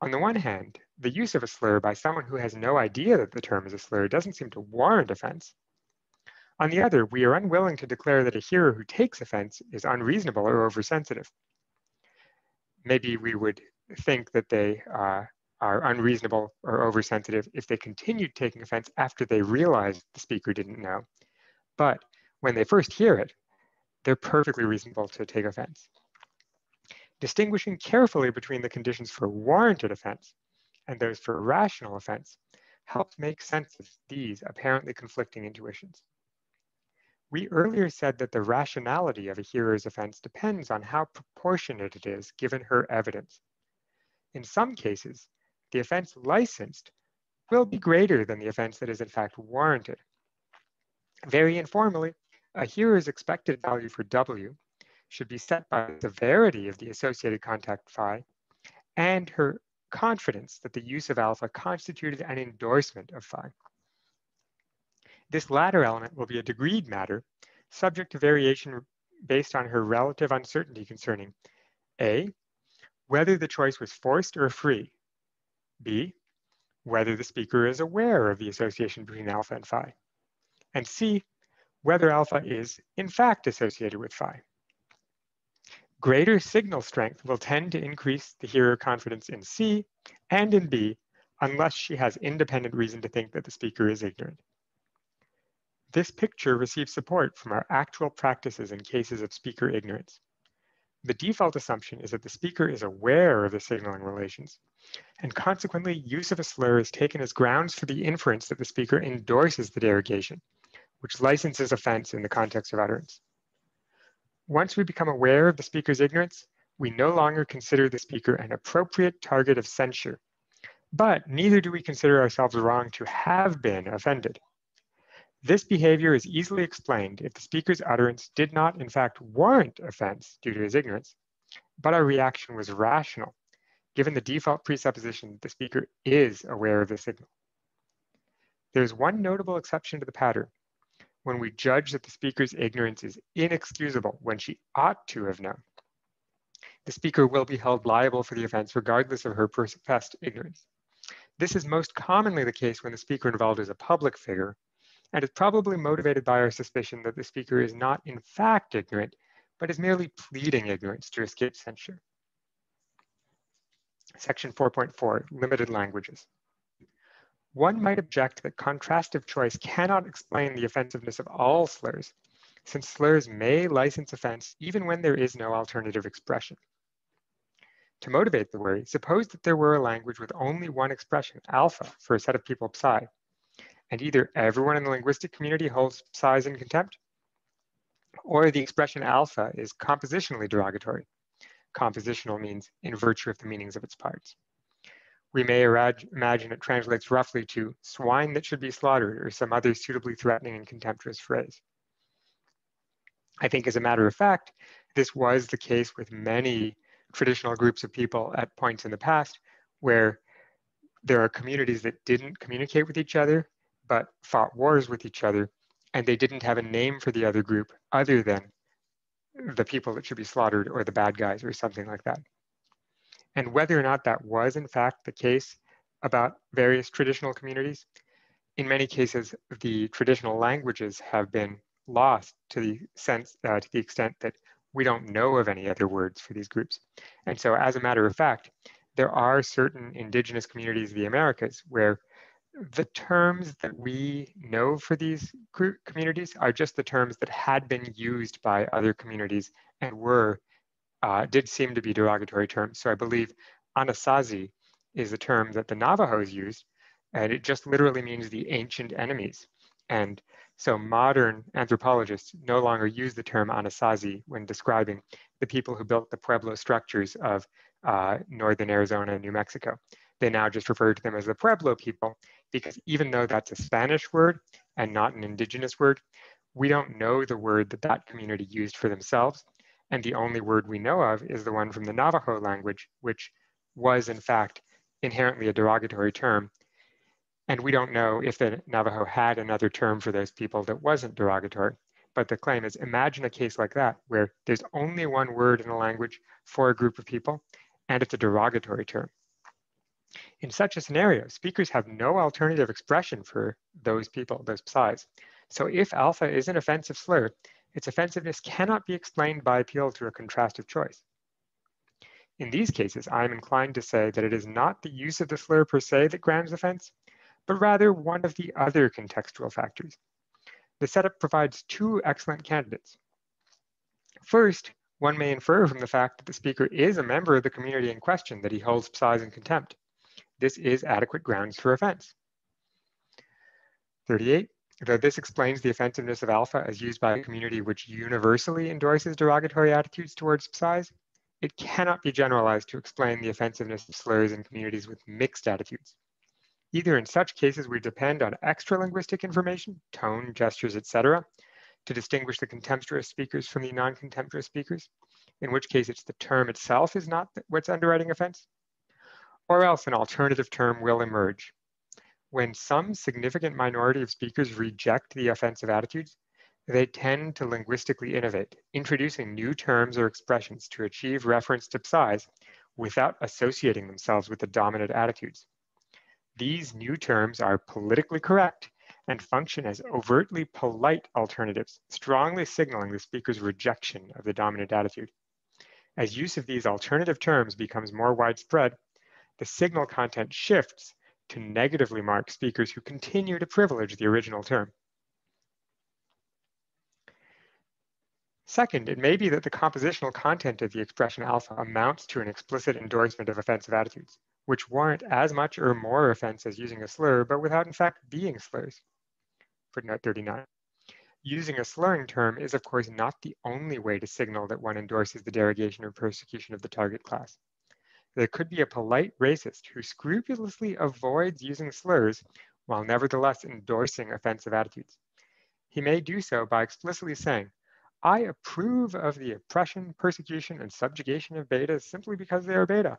On the one hand, the use of a slur by someone who has no idea that the term is a slur doesn't seem to warrant offense. On the other, we are unwilling to declare that a hearer who takes offense is unreasonable or oversensitive. Maybe we would think that they uh, are unreasonable or oversensitive if they continued taking offense after they realized the speaker didn't know. But when they first hear it, they're perfectly reasonable to take offense distinguishing carefully between the conditions for warranted offense and those for rational offense helps make sense of these apparently conflicting intuitions. We earlier said that the rationality of a hearer's offense depends on how proportionate it is given her evidence. In some cases, the offense licensed will be greater than the offense that is in fact warranted. Very informally, a hearer's expected value for W should be set by the severity of the associated contact phi and her confidence that the use of alpha constituted an endorsement of phi. This latter element will be a degreed matter subject to variation based on her relative uncertainty concerning A, whether the choice was forced or free, B, whether the speaker is aware of the association between alpha and phi, and C, whether alpha is in fact associated with phi. Greater signal strength will tend to increase the hearer confidence in C and in B unless she has independent reason to think that the speaker is ignorant. This picture receives support from our actual practices in cases of speaker ignorance. The default assumption is that the speaker is aware of the signaling relations, and consequently use of a slur is taken as grounds for the inference that the speaker endorses the derogation, which licenses offense in the context of utterance. Once we become aware of the speaker's ignorance, we no longer consider the speaker an appropriate target of censure, but neither do we consider ourselves wrong to have been offended. This behavior is easily explained if the speaker's utterance did not in fact warrant offense due to his ignorance, but our reaction was rational, given the default presupposition that the speaker is aware of the signal. There's one notable exception to the pattern, when we judge that the speaker's ignorance is inexcusable when she ought to have known. The speaker will be held liable for the offense regardless of her professed ignorance. This is most commonly the case when the speaker involved is a public figure, and is probably motivated by our suspicion that the speaker is not in fact ignorant, but is merely pleading ignorance to escape censure. Section 4.4, limited languages. One might object that contrastive choice cannot explain the offensiveness of all slurs, since slurs may license offense even when there is no alternative expression. To motivate the worry, suppose that there were a language with only one expression, alpha, for a set of people psi, and either everyone in the linguistic community holds size in contempt, or the expression alpha is compositionally derogatory. Compositional means in virtue of the meanings of its parts we may imagine it translates roughly to swine that should be slaughtered or some other suitably threatening and contemptuous phrase. I think as a matter of fact, this was the case with many traditional groups of people at points in the past where there are communities that didn't communicate with each other, but fought wars with each other, and they didn't have a name for the other group other than the people that should be slaughtered or the bad guys or something like that and whether or not that was in fact the case about various traditional communities. In many cases, the traditional languages have been lost to the sense, uh, to the extent that we don't know of any other words for these groups. And so as a matter of fact, there are certain indigenous communities of the Americas where the terms that we know for these communities are just the terms that had been used by other communities and were uh, did seem to be derogatory terms. So I believe Anasazi is a term that the Navajos used, and it just literally means the ancient enemies. And so modern anthropologists no longer use the term Anasazi when describing the people who built the Pueblo structures of uh, northern Arizona and New Mexico. They now just refer to them as the Pueblo people because even though that's a Spanish word and not an indigenous word, we don't know the word that that community used for themselves. And the only word we know of is the one from the Navajo language, which was in fact inherently a derogatory term. And we don't know if the Navajo had another term for those people that wasn't derogatory. But the claim is imagine a case like that, where there's only one word in a language for a group of people, and it's a derogatory term. In such a scenario, speakers have no alternative expression for those people, those psis. So if alpha is an offensive slur, its offensiveness cannot be explained by appeal to a contrastive choice. In these cases, I am inclined to say that it is not the use of the slur per se that grounds offense, but rather one of the other contextual factors. The setup provides two excellent candidates. First, one may infer from the fact that the speaker is a member of the community in question that he holds psis in contempt. This is adequate grounds for offense. 38, Though this explains the offensiveness of alpha as used by a community which universally endorses derogatory attitudes towards psis, it cannot be generalized to explain the offensiveness of slurs in communities with mixed attitudes. Either in such cases we depend on extra linguistic information, tone, gestures, etc., to distinguish the contemptuous speakers from the non-contemptuous speakers, in which case it's the term itself is not what's underwriting offense, or else an alternative term will emerge, when some significant minority of speakers reject the offensive attitudes, they tend to linguistically innovate, introducing new terms or expressions to achieve reference to psis without associating themselves with the dominant attitudes. These new terms are politically correct and function as overtly polite alternatives, strongly signaling the speaker's rejection of the dominant attitude. As use of these alternative terms becomes more widespread, the signal content shifts to negatively mark speakers who continue to privilege the original term. Second, it may be that the compositional content of the expression alpha amounts to an explicit endorsement of offensive attitudes, which warrant as much or more offense as using a slur, but without in fact being slurs. Footnote 39. Using a slurring term is of course not the only way to signal that one endorses the derogation or persecution of the target class. There could be a polite racist who scrupulously avoids using slurs while nevertheless endorsing offensive attitudes. He may do so by explicitly saying, I approve of the oppression, persecution, and subjugation of betas simply because they are beta.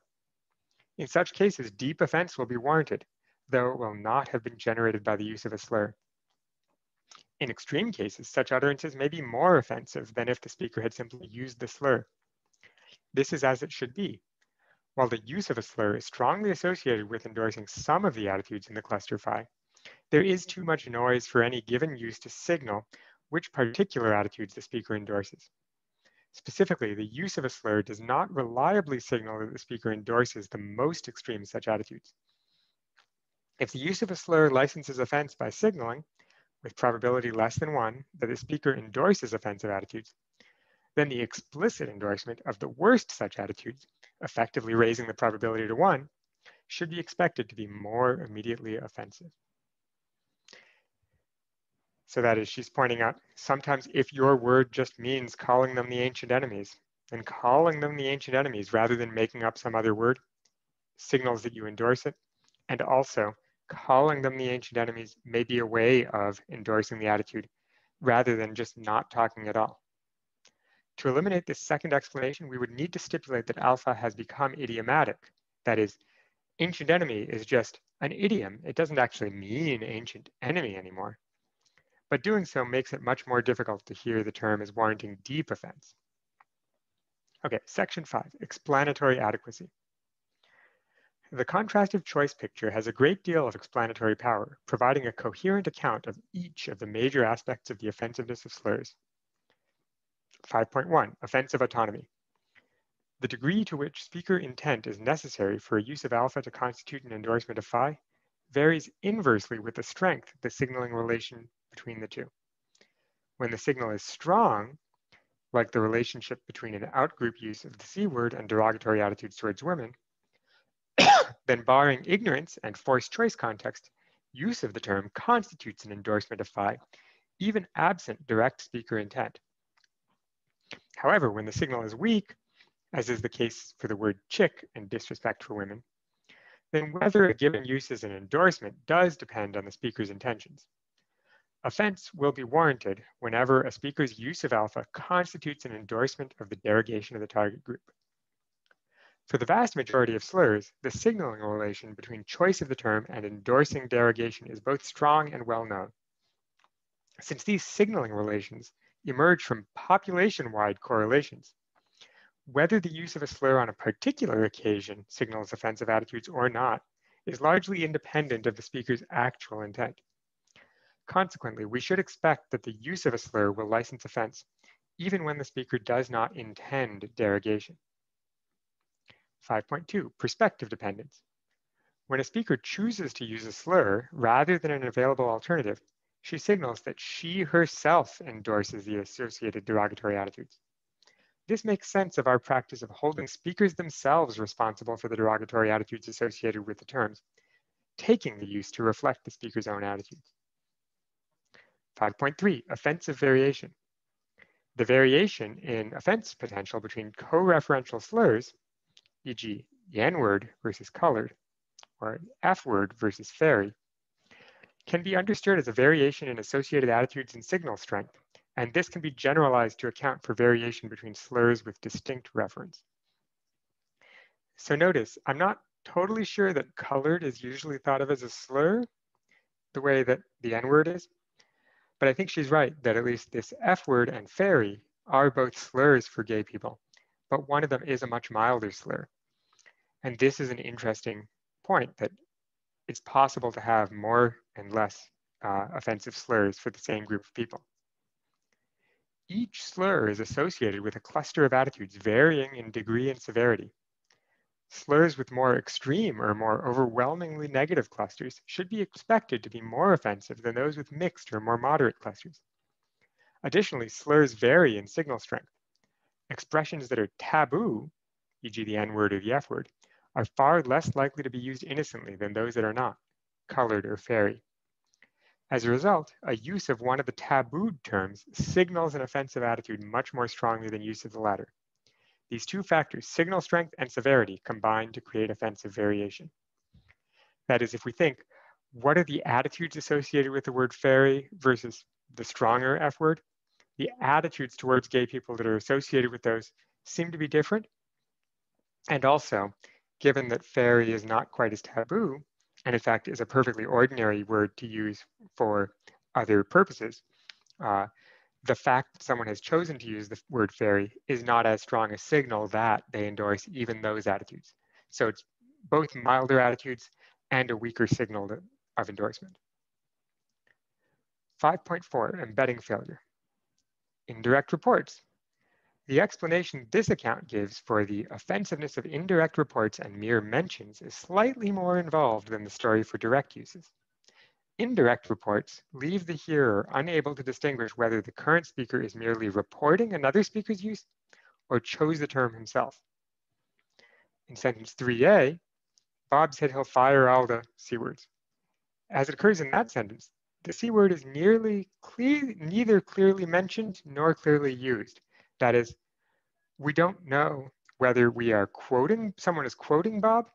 In such cases, deep offense will be warranted, though it will not have been generated by the use of a slur. In extreme cases, such utterances may be more offensive than if the speaker had simply used the slur. This is as it should be. While the use of a slur is strongly associated with endorsing some of the attitudes in the cluster phi, there is too much noise for any given use to signal which particular attitudes the speaker endorses. Specifically, the use of a slur does not reliably signal that the speaker endorses the most extreme such attitudes. If the use of a slur licenses offense by signaling, with probability less than one, that the speaker endorses offensive attitudes, then the explicit endorsement of the worst such attitudes, effectively raising the probability to one, should be expected to be more immediately offensive. So that is, she's pointing out, sometimes if your word just means calling them the ancient enemies, and calling them the ancient enemies rather than making up some other word signals that you endorse it. And also, calling them the ancient enemies may be a way of endorsing the attitude rather than just not talking at all. To eliminate this second explanation, we would need to stipulate that alpha has become idiomatic. That is, ancient enemy is just an idiom. It doesn't actually mean ancient enemy anymore but doing so makes it much more difficult to hear the term as warranting deep offense. Okay, section five, explanatory adequacy. The contrastive choice picture has a great deal of explanatory power, providing a coherent account of each of the major aspects of the offensiveness of slurs. 5.1, offensive autonomy. The degree to which speaker intent is necessary for a use of alpha to constitute an endorsement of phi varies inversely with the strength of the signaling relation between the two. When the signal is strong, like the relationship between an outgroup use of the C word and derogatory attitudes towards women, then barring ignorance and forced choice context, use of the term constitutes an endorsement of phi, even absent direct speaker intent. However, when the signal is weak, as is the case for the word chick and disrespect for women, then whether a given use is an endorsement does depend on the speaker's intentions. Offense will be warranted whenever a speaker's use of alpha constitutes an endorsement of the derogation of the target group. For the vast majority of slurs, the signaling relation between choice of the term and endorsing derogation is both strong and well known. Since these signaling relations emerge from population-wide correlations, whether the use of a slur on a particular occasion signals offensive attitudes or not is largely independent of the speaker's actual intent. Consequently, we should expect that the use of a slur will license offense, even when the speaker does not intend derogation. 5.2, perspective dependence. When a speaker chooses to use a slur rather than an available alternative, she signals that she herself endorses the associated derogatory attitudes. This makes sense of our practice of holding speakers themselves responsible for the derogatory attitudes associated with the terms, taking the use to reflect the speaker's own attitudes. 5.3, offensive variation. The variation in offense potential between co-referential slurs, e.g. the N-word versus colored, or F-word versus fairy, can be understood as a variation in associated attitudes and signal strength, and this can be generalized to account for variation between slurs with distinct reference. So notice, I'm not totally sure that colored is usually thought of as a slur, the way that the N-word is. But I think she's right that at least this F word and fairy are both slurs for gay people, but one of them is a much milder slur. And this is an interesting point that it's possible to have more and less uh, offensive slurs for the same group of people. Each slur is associated with a cluster of attitudes varying in degree and severity. Slurs with more extreme or more overwhelmingly negative clusters should be expected to be more offensive than those with mixed or more moderate clusters. Additionally, slurs vary in signal strength. Expressions that are taboo, e.g. the N-word or the F-word, are far less likely to be used innocently than those that are not, colored or fairy. As a result, a use of one of the tabooed terms signals an offensive attitude much more strongly than use of the latter. These two factors, signal strength and severity, combine to create offensive variation. That is, if we think, what are the attitudes associated with the word fairy versus the stronger F word? The attitudes towards gay people that are associated with those seem to be different. And also, given that fairy is not quite as taboo, and in fact is a perfectly ordinary word to use for other purposes, uh, the fact that someone has chosen to use the word fairy is not as strong a signal that they endorse even those attitudes. So it's both milder attitudes and a weaker signal of endorsement. 5.4, embedding failure. Indirect reports. The explanation this account gives for the offensiveness of indirect reports and mere mentions is slightly more involved than the story for direct uses. Indirect reports leave the hearer unable to distinguish whether the current speaker is merely reporting another speaker's use or chose the term himself. In sentence 3a, Bob said he'll fire all the C words. As it occurs in that sentence, the C word is nearly clear, neither clearly mentioned nor clearly used. That is, we don't know whether we are quoting, someone is quoting Bob,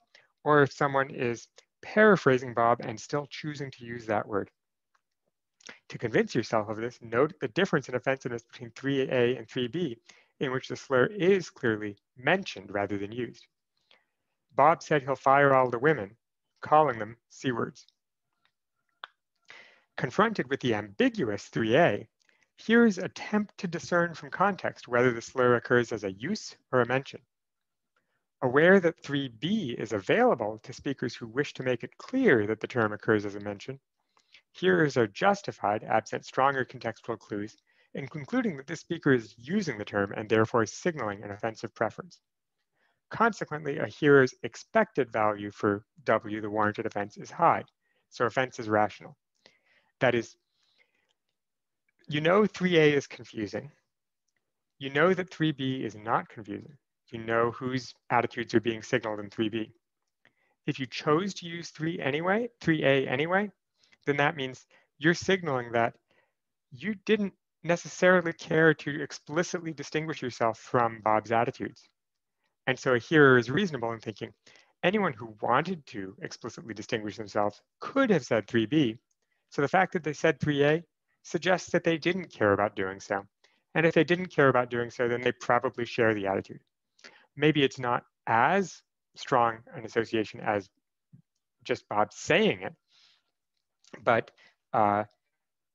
or if someone is paraphrasing Bob and still choosing to use that word. To convince yourself of this, note the difference in offensiveness between 3A and 3B, in which the slur is clearly mentioned rather than used. Bob said he'll fire all the women, calling them C words. Confronted with the ambiguous 3A, Here's attempt to discern from context whether the slur occurs as a use or a mention. Aware that 3b is available to speakers who wish to make it clear that the term occurs as a mention, hearers are justified, absent stronger contextual clues, in concluding that this speaker is using the term and therefore signaling an offensive preference. Consequently, a hearer's expected value for W, the warranted offense, is high, so offense is rational. That is, you know 3A is confusing. You know that 3B is not confusing. You know whose attitudes are being signaled in 3B. If you chose to use 3 anyway, 3A anyway, then that means you're signaling that you didn't necessarily care to explicitly distinguish yourself from Bob's attitudes. And so a hearer is reasonable in thinking anyone who wanted to explicitly distinguish themselves could have said 3B. So the fact that they said 3A suggests that they didn't care about doing so. And if they didn't care about doing so, then they probably share the attitude. Maybe it's not as strong an association as just Bob saying it, but, uh,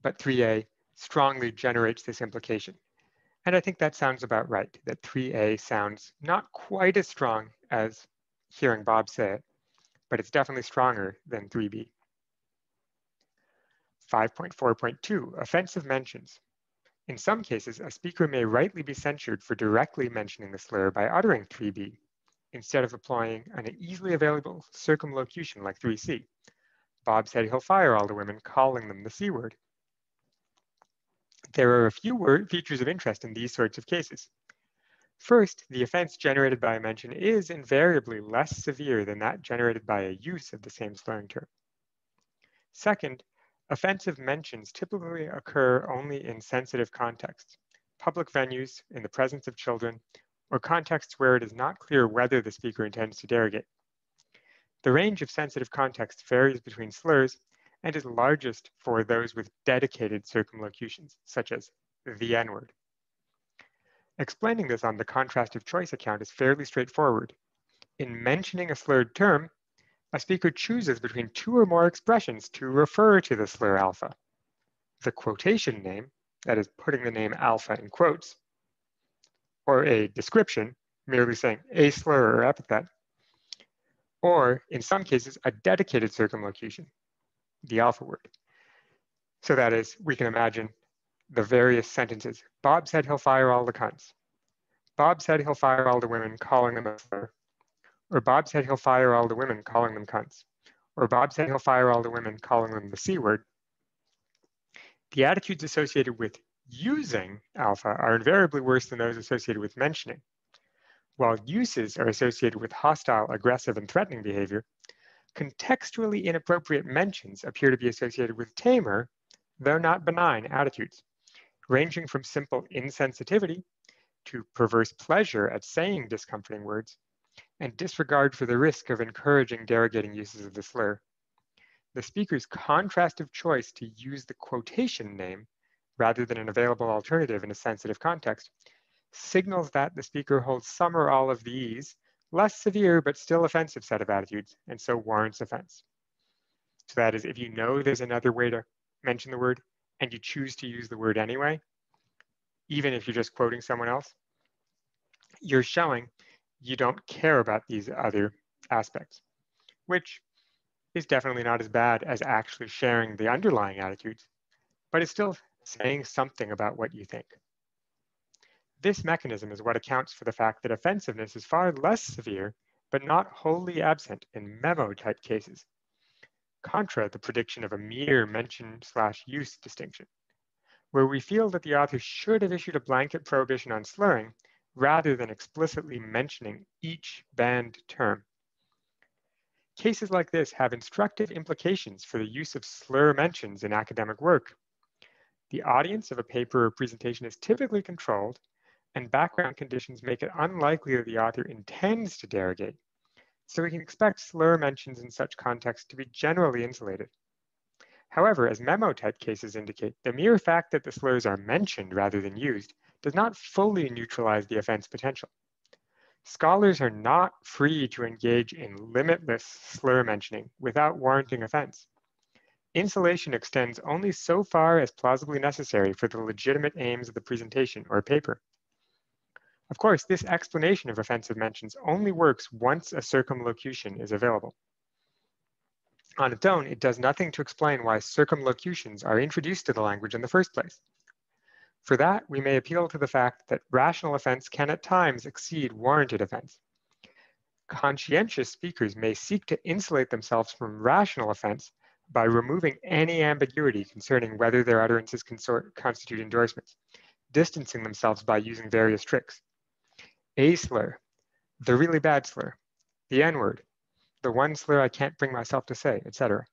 but 3A strongly generates this implication. And I think that sounds about right, that 3A sounds not quite as strong as hearing Bob say it, but it's definitely stronger than 3B. 5.4.2, offensive mentions. In some cases, a speaker may rightly be censured for directly mentioning the slur by uttering 3b, instead of applying an easily available circumlocution like 3c. Bob said he'll fire all the women, calling them the C word. There are a few word features of interest in these sorts of cases. First, the offense generated by a mention is invariably less severe than that generated by a use of the same slurring term. Second, Offensive mentions typically occur only in sensitive contexts, public venues, in the presence of children, or contexts where it is not clear whether the speaker intends to derogate. The range of sensitive contexts varies between slurs and is largest for those with dedicated circumlocutions, such as the N-word. Explaining this on the contrast of choice account is fairly straightforward. In mentioning a slurred term, a speaker chooses between two or more expressions to refer to the slur alpha. The quotation name, that is putting the name alpha in quotes, or a description, merely saying a slur or epithet, or in some cases, a dedicated circumlocution, the alpha word. So that is, we can imagine the various sentences. Bob said he'll fire all the cunts. Bob said he'll fire all the women, calling them a slur. Or Bob said he'll fire all the women, calling them cunts. Or Bob said he'll fire all the women, calling them the C word. The attitudes associated with using alpha are invariably worse than those associated with mentioning. While uses are associated with hostile, aggressive, and threatening behavior, contextually inappropriate mentions appear to be associated with tamer, though not benign, attitudes, ranging from simple insensitivity to perverse pleasure at saying discomforting words, and disregard for the risk of encouraging derogating uses of the slur. The speaker's contrastive choice to use the quotation name rather than an available alternative in a sensitive context signals that the speaker holds some or all of these less severe but still offensive set of attitudes and so warrants offense. So that is if you know there's another way to mention the word and you choose to use the word anyway, even if you're just quoting someone else, you're showing you don't care about these other aspects, which is definitely not as bad as actually sharing the underlying attitudes, but it's still saying something about what you think. This mechanism is what accounts for the fact that offensiveness is far less severe, but not wholly absent in memo type cases, contra the prediction of a mere mention slash use distinction, where we feel that the author should have issued a blanket prohibition on slurring rather than explicitly mentioning each banned term. Cases like this have instructive implications for the use of slur mentions in academic work. The audience of a paper or presentation is typically controlled, and background conditions make it unlikely that the author intends to derogate, so we can expect slur mentions in such contexts to be generally insulated. However, as memo type cases indicate, the mere fact that the slurs are mentioned rather than used does not fully neutralize the offense potential. Scholars are not free to engage in limitless slur mentioning without warranting offense. Insulation extends only so far as plausibly necessary for the legitimate aims of the presentation or paper. Of course, this explanation of offensive mentions only works once a circumlocution is available. On its own, it does nothing to explain why circumlocutions are introduced to the language in the first place. For that, we may appeal to the fact that rational offense can at times exceed warranted offense. Conscientious speakers may seek to insulate themselves from rational offense by removing any ambiguity concerning whether their utterances constitute endorsements, distancing themselves by using various tricks. A slur, the really bad slur, the N-word, the one slur I can't bring myself to say, etc.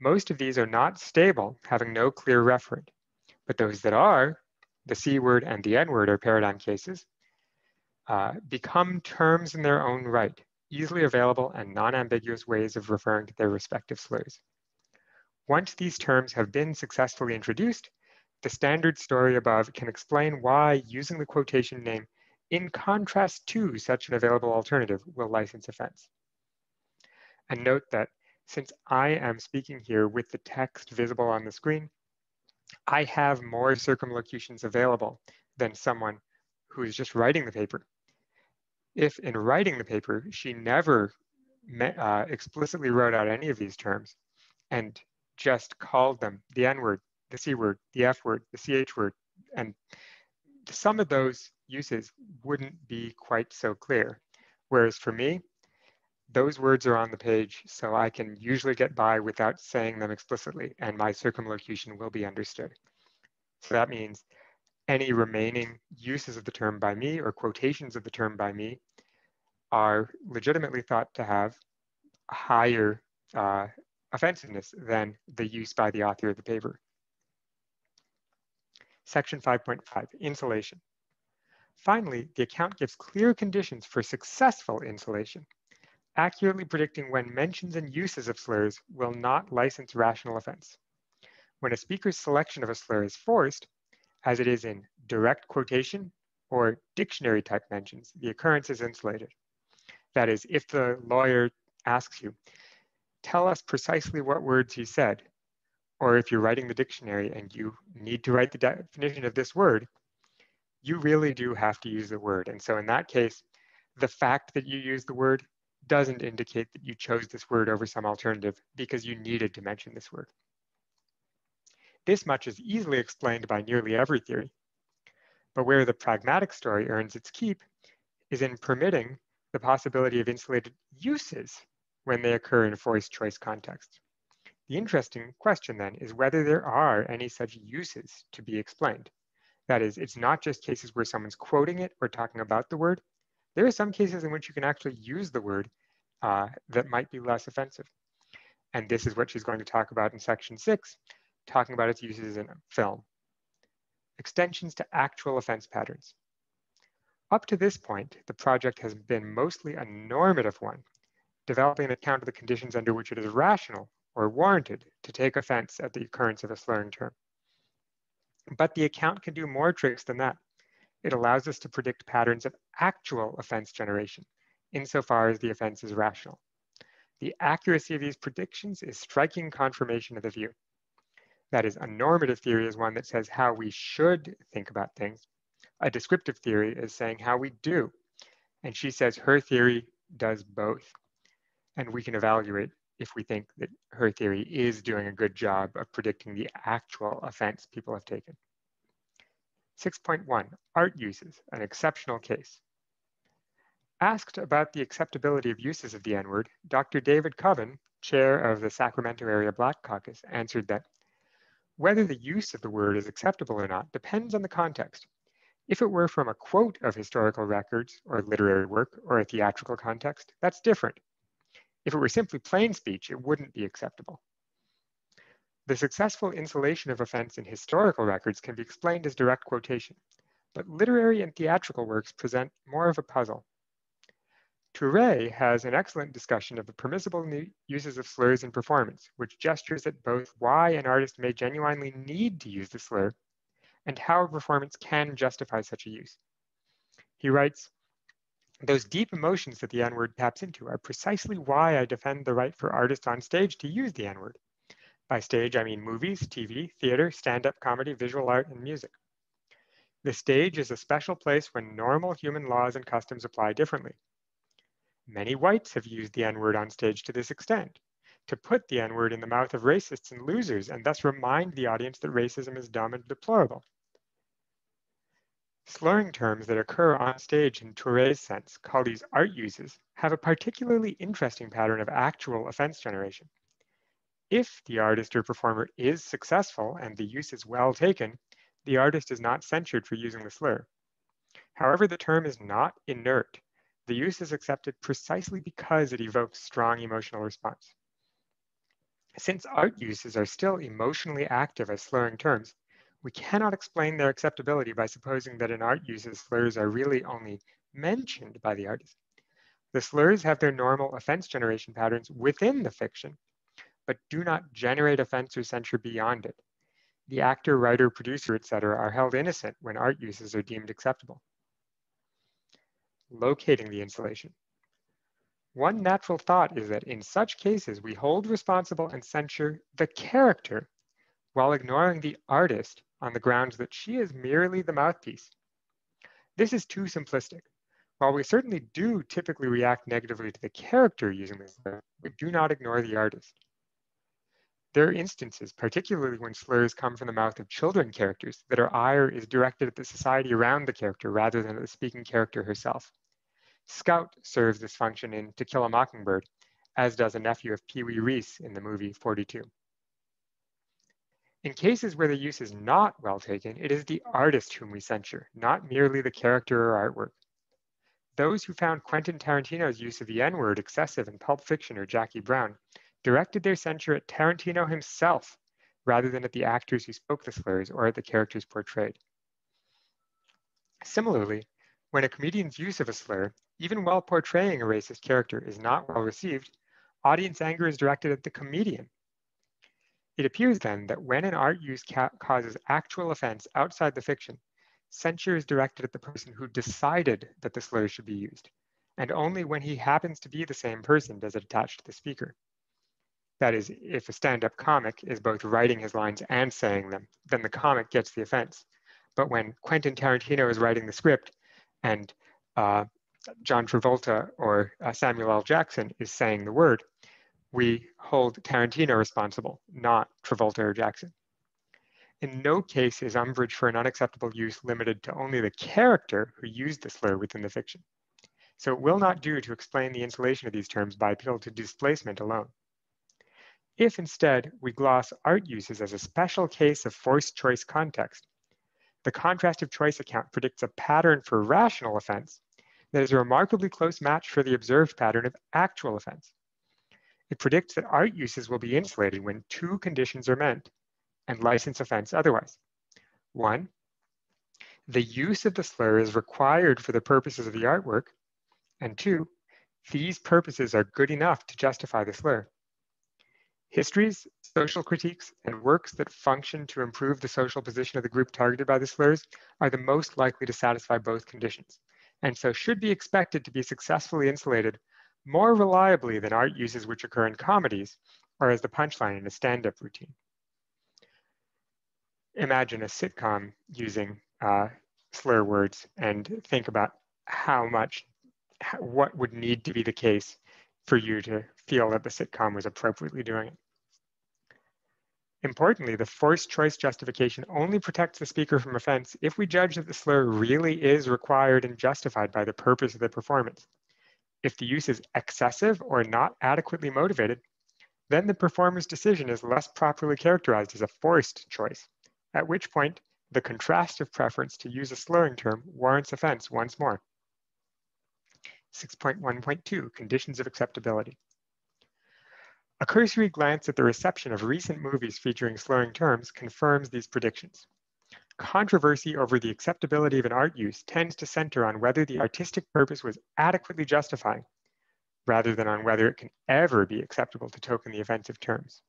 Most of these are not stable, having no clear referent. But those that are, the C word and the N word are paradigm cases, uh, become terms in their own right, easily available and non-ambiguous ways of referring to their respective slurs. Once these terms have been successfully introduced, the standard story above can explain why using the quotation name in contrast to such an available alternative will license offense. And note that since I am speaking here with the text visible on the screen, I have more circumlocutions available than someone who is just writing the paper. If in writing the paper, she never uh, explicitly wrote out any of these terms and just called them the N word, the C word, the F word, the CH word, and some of those uses wouldn't be quite so clear. Whereas for me, those words are on the page, so I can usually get by without saying them explicitly, and my circumlocution will be understood. So that means any remaining uses of the term by me or quotations of the term by me are legitimately thought to have higher uh, offensiveness than the use by the author of the paper. Section 5.5, insulation. Finally, the account gives clear conditions for successful insulation accurately predicting when mentions and uses of slurs will not license rational offense. When a speaker's selection of a slur is forced, as it is in direct quotation or dictionary type mentions, the occurrence is insulated. That is, if the lawyer asks you, tell us precisely what words you said, or if you're writing the dictionary and you need to write the definition of this word, you really do have to use the word. And so in that case, the fact that you use the word doesn't indicate that you chose this word over some alternative because you needed to mention this word. This much is easily explained by nearly every theory. But where the pragmatic story earns its keep is in permitting the possibility of insulated uses when they occur in forced choice contexts. The interesting question then is whether there are any such uses to be explained. That is, it's not just cases where someone's quoting it or talking about the word. There are some cases in which you can actually use the word uh, that might be less offensive. And this is what she's going to talk about in section six, talking about its uses in film. Extensions to actual offense patterns. Up to this point, the project has been mostly a normative one, developing an account of the conditions under which it is rational or warranted to take offense at the occurrence of a slurring term. But the account can do more tricks than that. It allows us to predict patterns of actual offense generation, insofar as the offense is rational. The accuracy of these predictions is striking confirmation of the view. That is, a normative theory is one that says how we should think about things. A descriptive theory is saying how we do. And she says her theory does both. And we can evaluate if we think that her theory is doing a good job of predicting the actual offense people have taken. 6.1, art uses, an exceptional case. Asked about the acceptability of uses of the N-word, Dr. David Covin, chair of the Sacramento Area Black Caucus, answered that whether the use of the word is acceptable or not depends on the context. If it were from a quote of historical records or literary work or a theatrical context, that's different. If it were simply plain speech, it wouldn't be acceptable. The successful insulation of offense in historical records can be explained as direct quotation, but literary and theatrical works present more of a puzzle. Touré has an excellent discussion of the permissible uses of slurs in performance, which gestures at both why an artist may genuinely need to use the slur and how a performance can justify such a use. He writes, those deep emotions that the N-word taps into are precisely why I defend the right for artists on stage to use the N-word. By stage, I mean movies, TV, theater, stand-up comedy, visual art, and music. The stage is a special place when normal human laws and customs apply differently. Many whites have used the N-word on stage to this extent, to put the N-word in the mouth of racists and losers and thus remind the audience that racism is dumb and deplorable. Slurring terms that occur on stage in Touré's sense, called these art uses, have a particularly interesting pattern of actual offense generation. If the artist or performer is successful and the use is well taken, the artist is not censured for using the slur. However, the term is not inert. The use is accepted precisely because it evokes strong emotional response. Since art uses are still emotionally active as slurring terms, we cannot explain their acceptability by supposing that in art uses slurs are really only mentioned by the artist. The slurs have their normal offense generation patterns within the fiction, but do not generate offense or censure beyond it. The actor, writer, producer, etc. are held innocent when art uses are deemed acceptable. Locating the insulation. One natural thought is that in such cases, we hold responsible and censure the character while ignoring the artist on the grounds that she is merely the mouthpiece. This is too simplistic. While we certainly do typically react negatively to the character using slur, we do not ignore the artist. There are instances, particularly when slurs come from the mouth of children characters, that our ire is directed at the society around the character rather than at the speaking character herself. Scout serves this function in To Kill a Mockingbird, as does a nephew of Pee Wee Reese in the movie 42. In cases where the use is not well taken, it is the artist whom we censure, not merely the character or artwork. Those who found Quentin Tarantino's use of the N-word excessive in Pulp Fiction or Jackie Brown directed their censure at Tarantino himself, rather than at the actors who spoke the slurs or at the characters portrayed. Similarly, when a comedian's use of a slur, even while portraying a racist character, is not well received, audience anger is directed at the comedian it appears then that when an art use causes actual offense outside the fiction, censure is directed at the person who decided that the slur should be used, and only when he happens to be the same person does it attach to the speaker. That is, if a stand-up comic is both writing his lines and saying them, then the comic gets the offense. But when Quentin Tarantino is writing the script and uh, John Travolta or uh, Samuel L. Jackson is saying the word, we hold Tarantino responsible, not Travolta or Jackson. in no case is umbrage for an unacceptable use limited to only the character who used the slur within the fiction. So it will not do to explain the insulation of these terms by appeal to displacement alone. If instead we gloss art uses as a special case of forced choice context, the contrastive choice account predicts a pattern for rational offense that is a remarkably close match for the observed pattern of actual offense. It predicts that art uses will be insulated when two conditions are met and license offense otherwise. One, the use of the slur is required for the purposes of the artwork. And two, these purposes are good enough to justify the slur. Histories, social critiques, and works that function to improve the social position of the group targeted by the slurs are the most likely to satisfy both conditions, and so should be expected to be successfully insulated more reliably than art uses which occur in comedies or as the punchline in a stand-up routine. Imagine a sitcom using uh, slur words and think about how much, what would need to be the case for you to feel that the sitcom was appropriately doing it. Importantly, the forced choice justification only protects the speaker from offense if we judge that the slur really is required and justified by the purpose of the performance. If the use is excessive or not adequately motivated, then the performer's decision is less properly characterized as a forced choice, at which point the contrastive preference to use a slurring term warrants offense once more. 6.1.2, conditions of acceptability. A cursory glance at the reception of recent movies featuring slurring terms confirms these predictions. Controversy over the acceptability of an art use tends to center on whether the artistic purpose was adequately justifying, rather than on whether it can ever be acceptable to token the offensive terms.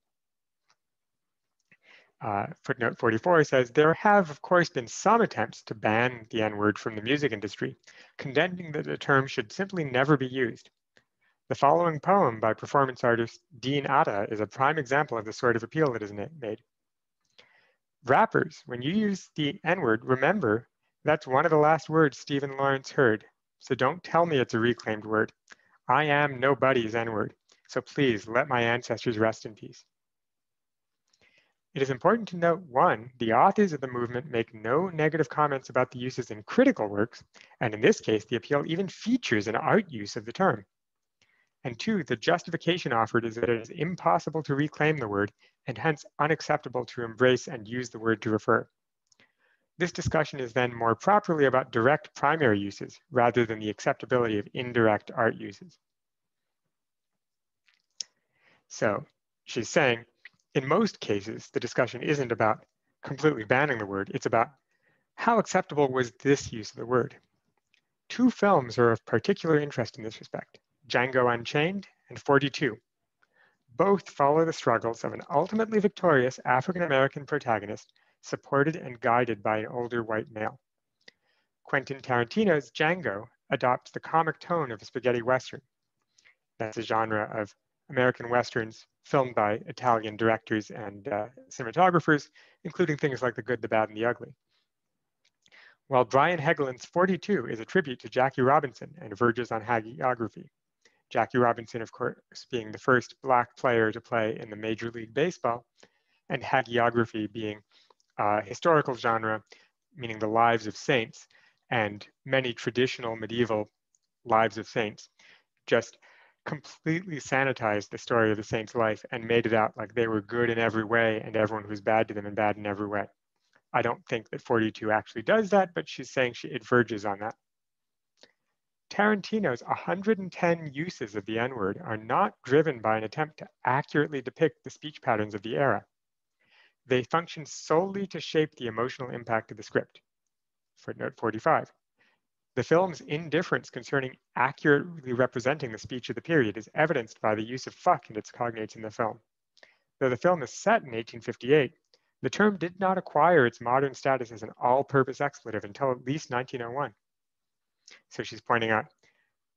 Uh, footnote 44 says, there have, of course, been some attempts to ban the N-word from the music industry, contending that the term should simply never be used. The following poem by performance artist Dean Atta is a prime example of the sort of appeal that is made. Rappers, when you use the N-word, remember that's one of the last words Stephen Lawrence heard. So don't tell me it's a reclaimed word. I am nobody's N-word. So please let my ancestors rest in peace. It is important to note, one, the authors of the movement make no negative comments about the uses in critical works, and in this case, the appeal even features an art use of the term. And two, the justification offered is that it is impossible to reclaim the word and hence unacceptable to embrace and use the word to refer. This discussion is then more properly about direct primary uses rather than the acceptability of indirect art uses. So she's saying, in most cases, the discussion isn't about completely banning the word, it's about how acceptable was this use of the word. Two films are of particular interest in this respect. Django Unchained, and 42. Both follow the struggles of an ultimately victorious African-American protagonist supported and guided by an older white male. Quentin Tarantino's Django adopts the comic tone of a spaghetti western. That's a genre of American westerns filmed by Italian directors and uh, cinematographers, including things like The Good, the Bad, and the Ugly. While Brian Helgeland's 42 is a tribute to Jackie Robinson and verges on hagiography. Jackie Robinson, of course, being the first Black player to play in the Major League Baseball, and hagiography being a historical genre, meaning the lives of saints, and many traditional medieval lives of saints just completely sanitized the story of the saint's life and made it out like they were good in every way and everyone who was bad to them and bad in every way. I don't think that 42 actually does that, but she's saying she, it verges on that. Tarantino's 110 uses of the N-word are not driven by an attempt to accurately depict the speech patterns of the era. They function solely to shape the emotional impact of the script. Footnote 45. The film's indifference concerning accurately representing the speech of the period is evidenced by the use of fuck and its cognates in the film. Though the film is set in 1858, the term did not acquire its modern status as an all-purpose expletive until at least 1901. So she's pointing out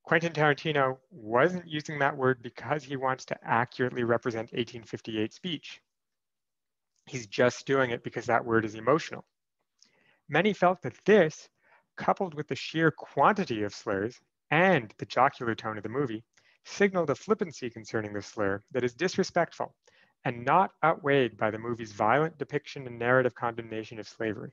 Quentin Tarantino wasn't using that word because he wants to accurately represent 1858 speech. He's just doing it because that word is emotional. Many felt that this, coupled with the sheer quantity of slurs and the jocular tone of the movie, signaled a flippancy concerning the slur that is disrespectful and not outweighed by the movie's violent depiction and narrative condemnation of slavery.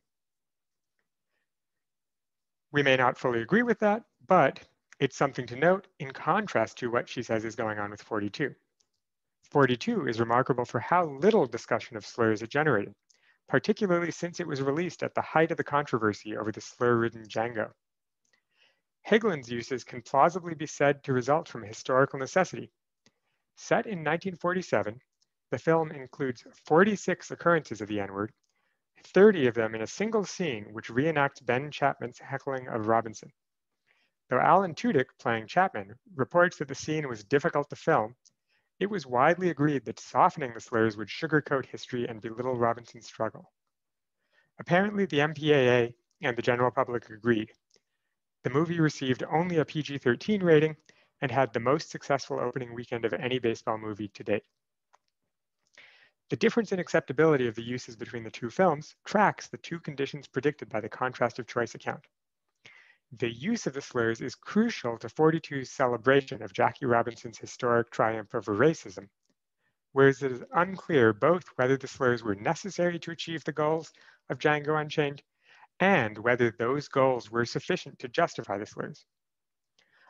We may not fully agree with that, but it's something to note in contrast to what she says is going on with 42. 42 is remarkable for how little discussion of slurs it generated, particularly since it was released at the height of the controversy over the slur-ridden Django. Helgeland's uses can plausibly be said to result from historical necessity. Set in 1947, the film includes 46 occurrences of the N-word, 30 of them in a single scene which reenacts Ben Chapman's heckling of Robinson. Though Alan Tudyk, playing Chapman, reports that the scene was difficult to film, it was widely agreed that softening the slurs would sugarcoat history and belittle Robinson's struggle. Apparently, the MPAA and the general public agreed. The movie received only a PG-13 rating and had the most successful opening weekend of any baseball movie to date. The difference in acceptability of the uses between the two films tracks the two conditions predicted by the contrast of choice account the use of the slurs is crucial to 42's celebration of Jackie Robinson's historic triumph over racism, whereas it is unclear both whether the slurs were necessary to achieve the goals of Django Unchained and whether those goals were sufficient to justify the slurs.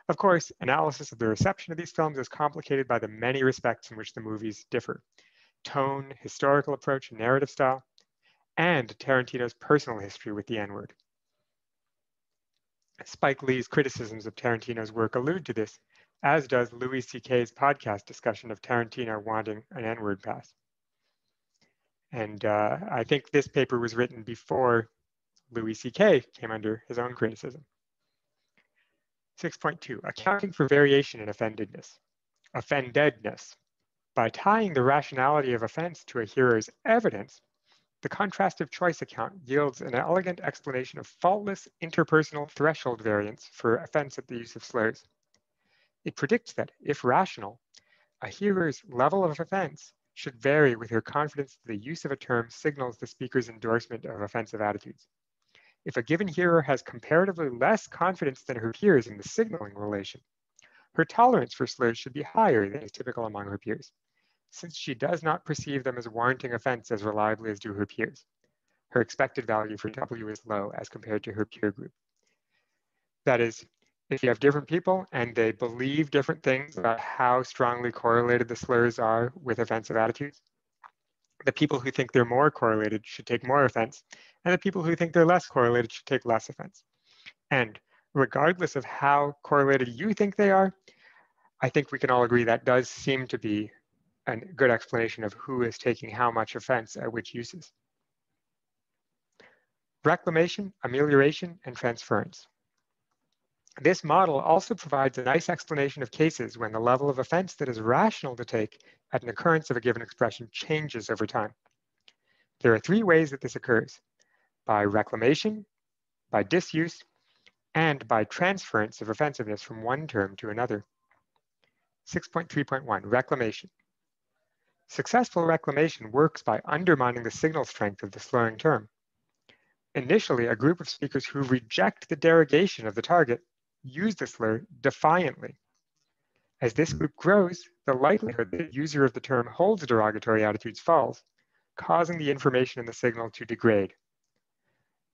Of course, analysis of the reception of these films is complicated by the many respects in which the movies differ. Tone, historical approach, narrative style, and Tarantino's personal history with the N-word. Spike Lee's criticisms of Tarantino's work allude to this, as does Louis C.K.'s podcast discussion of Tarantino wanting an N-word pass. And uh, I think this paper was written before Louis C.K. came under his own criticism. 6.2, accounting for variation in offendedness. Offendedness. By tying the rationality of offense to a hearer's evidence, the contrast of choice account yields an elegant explanation of faultless interpersonal threshold variance for offense at the use of slurs. It predicts that, if rational, a hearer's level of offense should vary with her confidence that the use of a term signals the speaker's endorsement of offensive attitudes. If a given hearer has comparatively less confidence than her peers in the signaling relation, her tolerance for slurs should be higher than is typical among her peers since she does not perceive them as warranting offense as reliably as do her peers. Her expected value for W is low as compared to her peer group. That is, if you have different people and they believe different things about how strongly correlated the slurs are with offensive attitudes, the people who think they're more correlated should take more offense, and the people who think they're less correlated should take less offense. And regardless of how correlated you think they are, I think we can all agree that does seem to be a good explanation of who is taking how much offense at which uses. Reclamation, amelioration, and transference. This model also provides a nice explanation of cases when the level of offense that is rational to take at an occurrence of a given expression changes over time. There are three ways that this occurs, by reclamation, by disuse, and by transference of offensiveness from one term to another. 6.3.1, reclamation. Successful reclamation works by undermining the signal strength of the slurring term. Initially, a group of speakers who reject the derogation of the target use the slur defiantly. As this group grows, the likelihood that the user of the term holds derogatory attitudes falls, causing the information in the signal to degrade.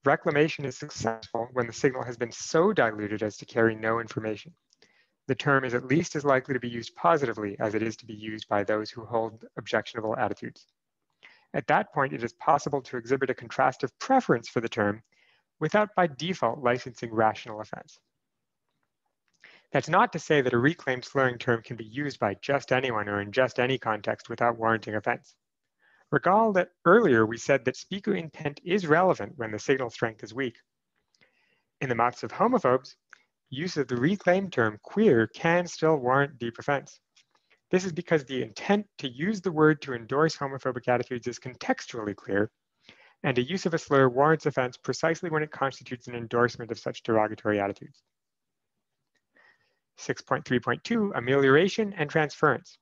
Reclamation is successful when the signal has been so diluted as to carry no information the term is at least as likely to be used positively as it is to be used by those who hold objectionable attitudes. At that point, it is possible to exhibit a contrastive preference for the term without by default licensing rational offense. That's not to say that a reclaimed slurring term can be used by just anyone or in just any context without warranting offense. Recall that earlier we said that speaker intent is relevant when the signal strength is weak. In the mouths of homophobes, use of the reclaimed term queer can still warrant deep offense. This is because the intent to use the word to endorse homophobic attitudes is contextually clear, and a use of a slur warrants offense precisely when it constitutes an endorsement of such derogatory attitudes. 6.3.2, amelioration and transference.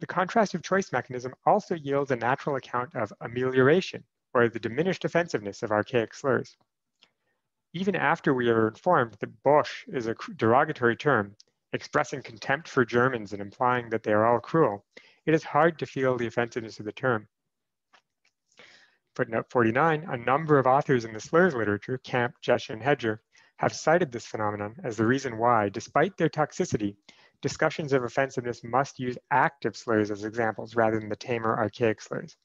The contrast of choice mechanism also yields a natural account of amelioration, or the diminished offensiveness of archaic slurs even after we are informed that Boche is a derogatory term, expressing contempt for Germans and implying that they are all cruel, it is hard to feel the offensiveness of the term. Footnote 49, a number of authors in the slurs literature, Camp, Jeshion, and Hedger, have cited this phenomenon as the reason why, despite their toxicity, discussions of offensiveness must use active slurs as examples rather than the tamer archaic slurs.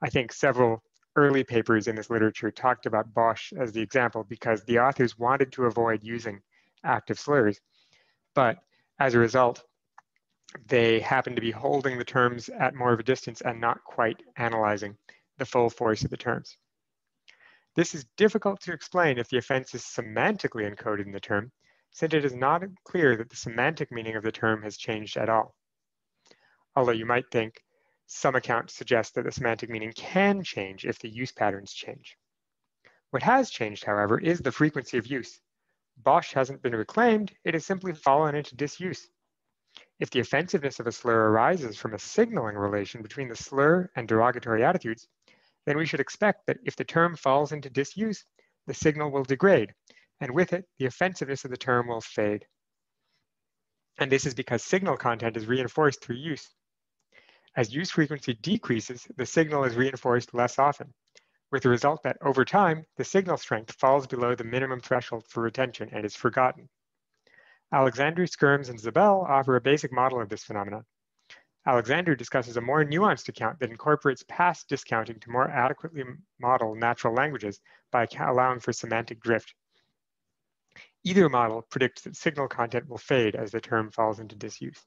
I think several early papers in this literature talked about Boche as the example because the authors wanted to avoid using active slurs. But as a result, they happened to be holding the terms at more of a distance and not quite analyzing the full force of the terms. This is difficult to explain if the offense is semantically encoded in the term, since it is not clear that the semantic meaning of the term has changed at all. Although you might think some accounts suggest that the semantic meaning can change if the use patterns change. What has changed, however, is the frequency of use. Boche hasn't been reclaimed, it has simply fallen into disuse. If the offensiveness of a slur arises from a signaling relation between the slur and derogatory attitudes, then we should expect that if the term falls into disuse, the signal will degrade, and with it, the offensiveness of the term will fade. And this is because signal content is reinforced through use. As use frequency decreases, the signal is reinforced less often, with the result that over time, the signal strength falls below the minimum threshold for retention and is forgotten. Alexander, Skyrms, and Zabell offer a basic model of this phenomenon. Alexander discusses a more nuanced account that incorporates past discounting to more adequately model natural languages by allowing for semantic drift. Either model predicts that signal content will fade as the term falls into disuse.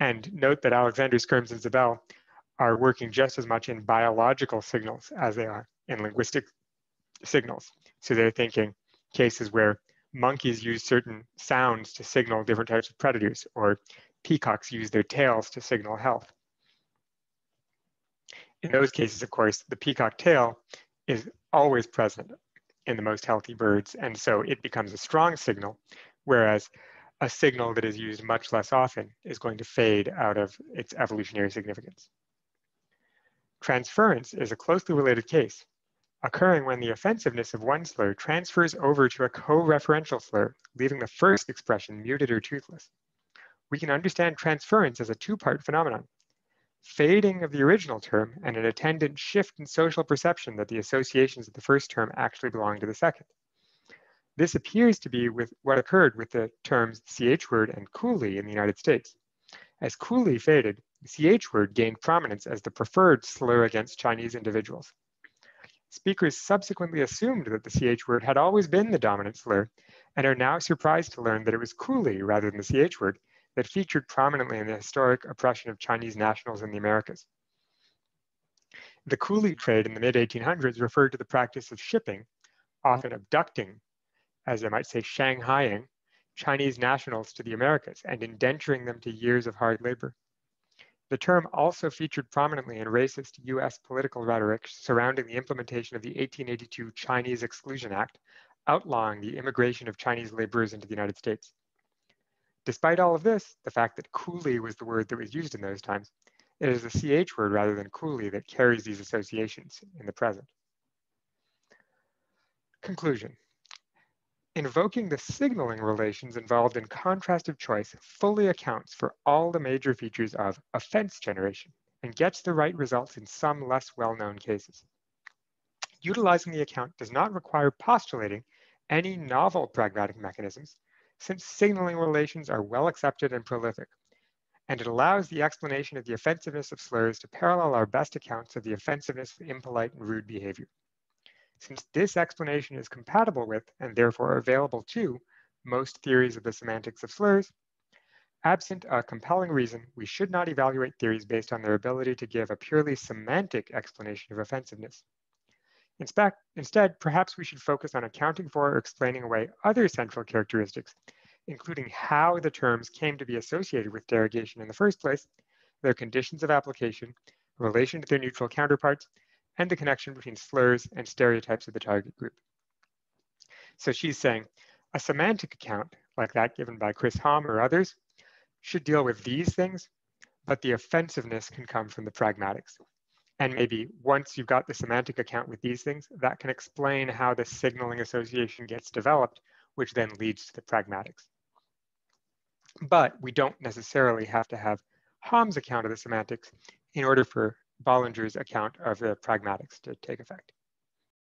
And note that Alexander, Skyrms, and Zabell are working just as much in biological signals as they are in linguistic signals. So they're thinking cases where monkeys use certain sounds to signal different types of predators, or peacocks use their tails to signal health. In those cases, of course, the peacock tail is always present in the most healthy birds, and so it becomes a strong signal, whereas a signal that is used much less often is going to fade out of its evolutionary significance. Transference is a closely related case, occurring when the offensiveness of one slur transfers over to a co-referential slur, leaving the first expression muted or toothless. We can understand transference as a two-part phenomenon, fading of the original term and an attendant shift in social perception that the associations of the first term actually belong to the second. This appears to be with what occurred with the terms CH word and coolie in the United States. As coolie faded, the CH word gained prominence as the preferred slur against Chinese individuals. Speakers subsequently assumed that the CH word had always been the dominant slur and are now surprised to learn that it was coolie rather than the CH word that featured prominently in the historic oppression of Chinese nationals in the Americas. The coolie trade in the mid 1800s referred to the practice of shipping, often abducting as I might say, Shanghaiing Chinese nationals to the Americas and indenturing them to years of hard labor. The term also featured prominently in racist US political rhetoric surrounding the implementation of the 1882 Chinese Exclusion Act, outlawing the immigration of Chinese laborers into the United States. Despite all of this, the fact that coolie was the word that was used in those times, it is the CH word rather than coolie that carries these associations in the present. Conclusion. Invoking the signaling relations involved in contrast of choice fully accounts for all the major features of offense generation and gets the right results in some less well-known cases. Utilizing the account does not require postulating any novel pragmatic mechanisms since signaling relations are well accepted and prolific, and it allows the explanation of the offensiveness of slurs to parallel our best accounts of the offensiveness of impolite and rude behavior. Since this explanation is compatible with, and therefore available to, most theories of the semantics of slurs, absent a compelling reason, we should not evaluate theories based on their ability to give a purely semantic explanation of offensiveness. Instead, perhaps we should focus on accounting for or explaining away other central characteristics, including how the terms came to be associated with derogation in the first place, their conditions of application, relation to their neutral counterparts, and the connection between slurs and stereotypes of the target group. So she's saying a semantic account like that given by Chris Hom or others should deal with these things, but the offensiveness can come from the pragmatics. And maybe once you've got the semantic account with these things, that can explain how the signaling association gets developed, which then leads to the pragmatics. But we don't necessarily have to have Hom's account of the semantics in order for Bolinger's account of the pragmatics to take effect.